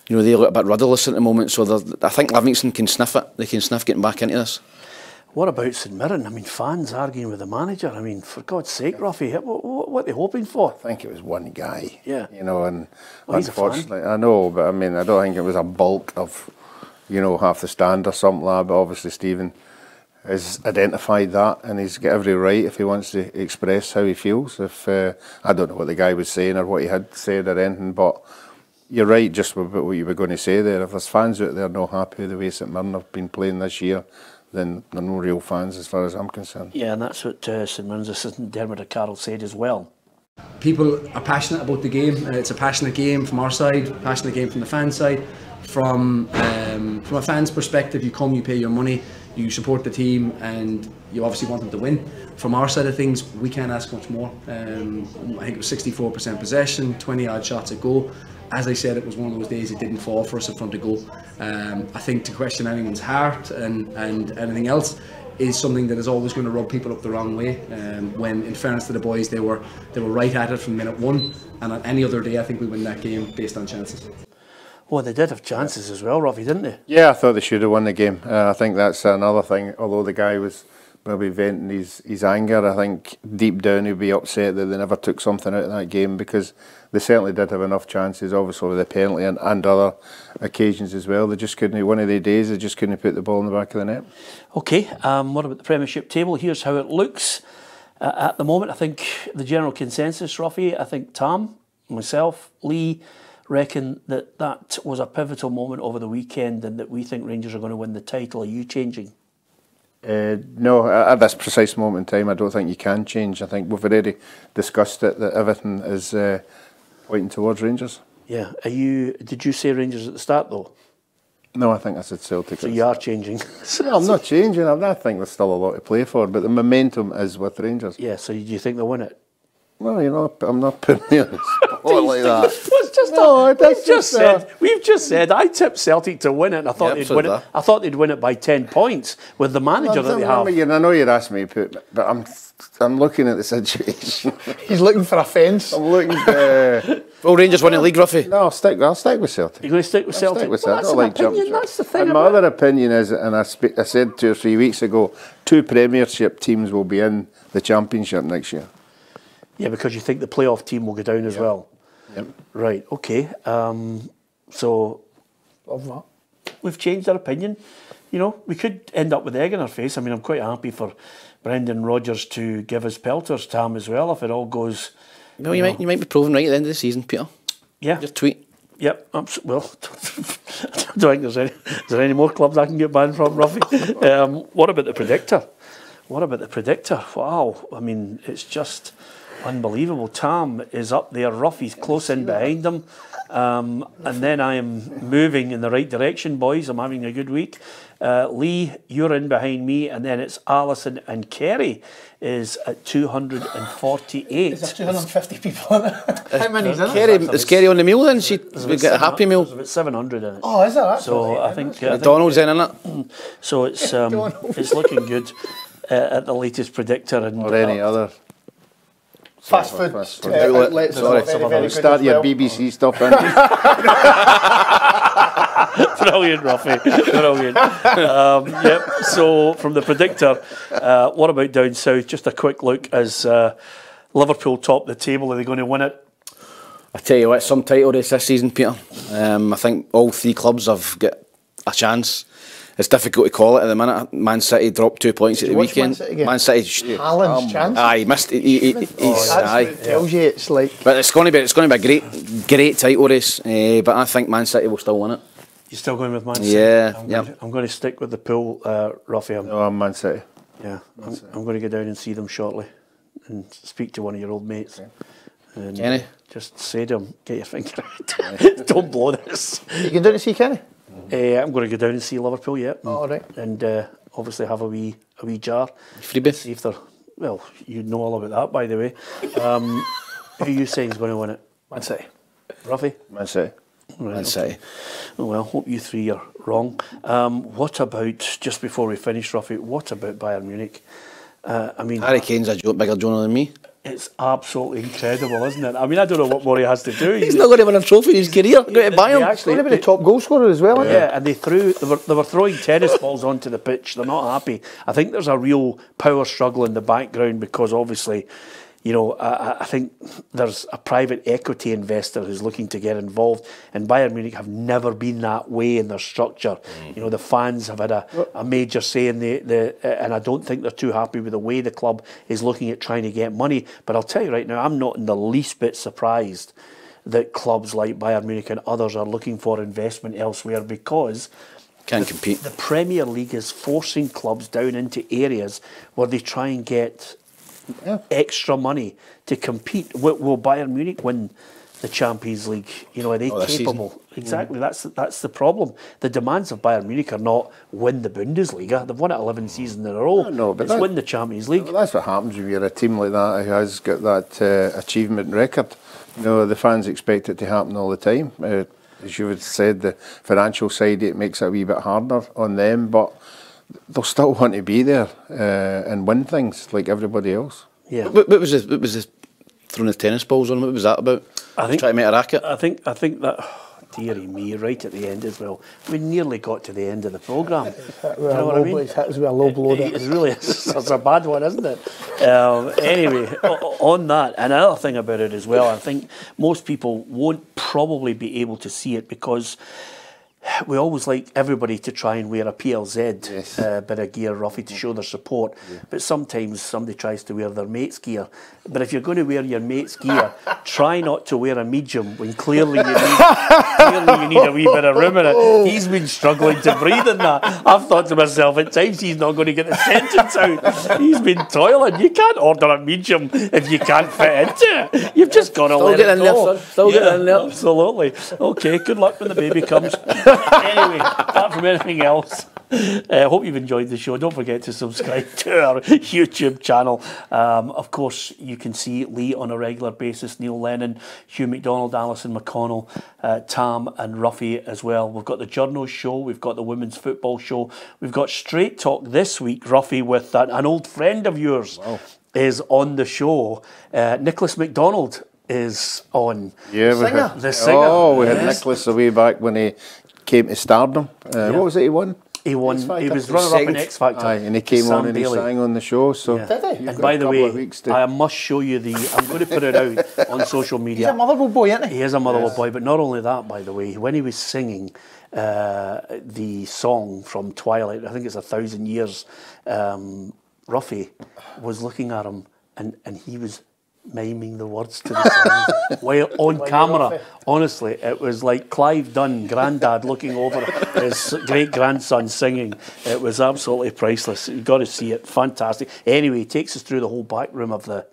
You know, they look a bit rudderless at the moment, so I think Livingston can sniff it. They can sniff getting back into this. What about St Mirren? I mean, fans arguing with the manager. I mean, for God's sake, Ruffy, what, what, what are they hoping for? I think it was one guy. Yeah. You know, and Well, fan. unfortunately, I know, but I mean, I don't think it was a bulk of, you know, half the stand or something like that. But obviously, Stephen has identified that, and he's got every right if he wants to express how he feels. If uh, I don't know what the guy was saying or what he had said or anything, but you're right, just about what you were going to say there. If there's fans out there not happy with the way St Mirren have been playing this year, then they're no real fans as far as I'm concerned. Yeah, and that's what uh, St Mirren's assistant Diarmuid O'Carroll said as well. people are passionate about the game. Uh, It's a passionate game from our side, passionate game from the fan side. From um, from a fan's perspective, you come, you pay your money, you support the team and you obviously want them to win. From our side of things, we can't ask much more. Um, I think it was 64% possession, 20 odd shots at goal. As I said, it was one of those days it didn't fall for us in front of goal. Um, I think to question anyone's heart and, and anything else is something that is always going to rub people up the wrong way. Um, when, in fairness to the boys, they were they were right at it from minute one, and on any other day, I think we win that game based on chances. Well, they did have chances as well, Robbie, didn't they? Yeah, I thought they should have won the game. Uh, I think that's another thing. Although the guy was maybe venting his, his anger, I think deep down he'd be upset that they never took something out of that game because they certainly did have enough chances, obviously with the penalty and, and other occasions as well. They just couldn't, one of the days, they just couldn't put the ball in the back of the net. Okay, um, what about the Premiership table? Here's how it looks uh, at the moment. I think the general consensus, Ruffy, I think Tam, myself, Lee, reckon that that was a pivotal moment over the weekend and that we think Rangers are going to win the title. Are you changing? Uh, no, at this precise moment in time, I don't think you can change. I think we've already discussed it that everything is uh, pointing towards Rangers. Yeah. Are you? Did you say Rangers at the start though? No, I think I said Celtic. So you are changing. no, I'm not changing. I think there's still a lot to play for, but the momentum is with Rangers. Yeah. So do you think they'll win it? Well, you know, I'm not putting me on the spot like that. It's just No, a, it is we've just just a- said we've just said I tipped Celtic to win it, and I thought Yep, they'd win did it. I thought they'd win it by ten points with the manager that they have. I, I know you're asking me to put, but I'm I'm looking at the situation. He's looking for a fence. I'm looking. Uh, Will Rangers win the league, Ruffy? no, I'll stick. I'll stick with Celtic. You're going to stick with I'll Celtic. stick with Well, Celtic. that's I an like opinion. shot. That's the thing. And my about other opinion is, and I, spe- I said two or three weeks ago, two Premiership teams will be in the Championship next year. Yeah, because you think the playoff team will go down as well. Yep. Right. Okay. Um, so Love that. we've changed our opinion. You know, we could end up with egg in our face. I mean, I'm quite happy for Brendan Rodgers to give us pelters Tam as well if it all goes. Well, you might you might be proven right at the end of the season, Peter. Yeah. Just tweet. Yep. abs- Well, I don't think there's any. Is there any more clubs I can get banned from, Ruffy? um, what about the predictor? What about the predictor? Wow. I mean, it's just unbelievable. Tam is up there. Ruffy's close in behind him. Um, and then I am moving in the right direction, boys. I'm having a good week. Uh, Lee, you're in behind me, and then it's Alison and Kerry is at 248. There's 250 people in it. How many's in it? Kerry, is Kerry on the meal then? She we about get a happy meal. There's about 700 in it. Oh, is that? So I think, I McDonald's in, it. so. It's um, it's looking good uh, at the latest predictor and Or any uh, other. Fast food Fast uh, food. outlets. Sorry. very, very Start your well. BBC stuff in. brilliant, Ruffy, brilliant. Um, yep. So from the predictor, uh, what about down south? Just a quick look as uh, Liverpool top the table. Are they going to win it? I tell you what, some title race this season, Peter. Um, I think all three clubs have got a chance. It's difficult to call it at the minute. Man City dropped two points at the watch Man weekend. City again? Man City, sh- Haaland's chance. aye, he missed. He, he, he- he's, That's aye. what tells you it's like. But it's going to be it's going to be a great great title race. Uh, but I think Man City will still win it. You're still going with Man City? Yeah, I'm, yep. going, to, I'm going to stick with the pool, uh, Ruffy. I'm, no, I'm Man City. yeah, I'm, I'm going to go down and see them shortly and speak to one of your old mates. And Kenny? just say to him, get your finger out. Don't blow this. You can do it to see Kenny. Uh, I'm going to go down and see Liverpool, yeah. Oh, all right. And uh, obviously have a wee a wee jar. Freebie. See if they're well. You know all about that, by the way. Um, who you saying is going to win it? Man City. Ruffy. Man City. Right, Man City. Oh, well, hope you three are wrong. Um, what about just before we finish, Ruffy? What about Bayern Munich? Uh, I mean, Harry Kane's a jo- bigger Jonah than me. It's absolutely incredible, isn't it? I mean, I don't know what more he has to do. He's not going to win a trophy in his career. Go to buy They him. actually, Going to be the top goal scorer as well, isn't Yeah, and they threw they were, they were throwing tennis balls onto the pitch. They're not happy. I think there's a real power struggle in the background because obviously, you know, I, I- I think there's a private equity investor who's looking to get involved, and Bayern Munich have never been that way in their structure. Mm. You know, the fans have had a, a major say in the, the and I don't think they're too happy with the way the club is looking at trying to get money. But I'll tell you right now, I'm not in the least bit surprised that clubs like Bayern Munich and others are looking for investment elsewhere because Can't compete. the Premier League is forcing clubs down into areas where they try and get extra money to compete. Will, will Bayern Munich win the Champions League? You know, are they Oh, this season. capable? Exactly. That's that's the problem. The demands of Bayern Munich are not win the Bundesliga. They've won it eleven seasons in a row. No, but it's that- win the Champions League. That's what happens when you're a team like that who has got that uh, achievement record. You know, the fans expect it to happen all the time. Uh, as you had said, the financial side it makes it a wee bit harder on them, but they'll still want to be there uh, and win things like everybody else. Yeah. What, what was this? What was this? Throwing the tennis balls on? What was that about? I think trying to make a racket. I think I think that. dearie me, right at the end as well. We nearly got to the end of the programme. Hit Do with you a know what I low mean? blow- it's with a low blow there. It really is. It's a bad one, isn't it? Um, anyway, on that, another thing about it as well, I think most people won't probably be able to see it because we always like everybody to try and wear a PLZ uh, bit of gear, Ruffy, to show their support. But sometimes somebody tries to wear their mate's gear. But if you're going to wear your mate's gear, try not to wear a medium when clearly you need, clearly you need a wee bit of room in it. He's been struggling to breathe in that. I've thought to myself at times he's not going to get the sentence out. He's been toiling. You can't order a medium if you can't fit into it. You've just got to Still let get it in there, son. Still get in there. Absolutely. Okay, good luck when the baby comes. anyway, apart from anything else, I uh, hope you've enjoyed the show. Don't forget to subscribe to our YouTube channel. Um, of course, you can see Lee on a regular basis, Neil Lennon, Hugh McDonald, Alison McConnell, uh, Tam and Ruffy as well. We've got the Journos show, we've got the Women's Football show, we've got Straight Talk this week, Ruffy, with an, an old friend of yours is on the show. Uh, Nicholas McDonald is on. Yeah, we singer. had, The singer. Oh, we had Yes. Nicholas away back when he came to stardom. Uh, What was it he won? He won. He was runner up in X Factor. Aye, and he came on and Bailey. he sang on the show. So Yeah. Did he? And by the way, to- I must show you the. I'm going to put it out on social media. He's a Motherwell boy, isn't he? He is a Motherwell boy, but not only that, by the way, when he was singing uh, the song from Twilight, I think it's a thousand years, um, Ruffy was looking at him and, and he was miming the words to the song while on camera. Honestly, it was like Clive Dunn, granddad, looking over his great grandson singing. It was absolutely priceless. You've got to see it. Fantastic. Anyway, he takes us through the whole back room of the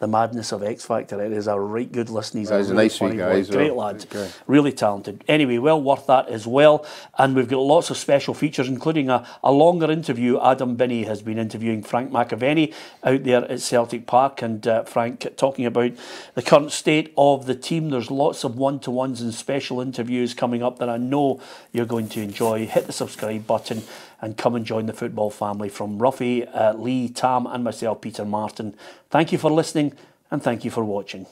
the madness of X Factor. It is a right good listen. He's a he's a really nice funny guy boy. as well. Great lad. Guy. Really talented. Anyway, well worth that as well. And we've got lots of special features, including a, a longer interview. Adam Binney has been interviewing Frank McAvennie out there at Celtic Park. And uh, Frank talking about the current state of the team. There's lots of one to ones and special interviews coming up that I know you're going to enjoy. Hit the subscribe button and come and join the football family from Ruffy, uh, Lee, Tam, and myself, Peter Martin. Thank you for listening and thank you for watching.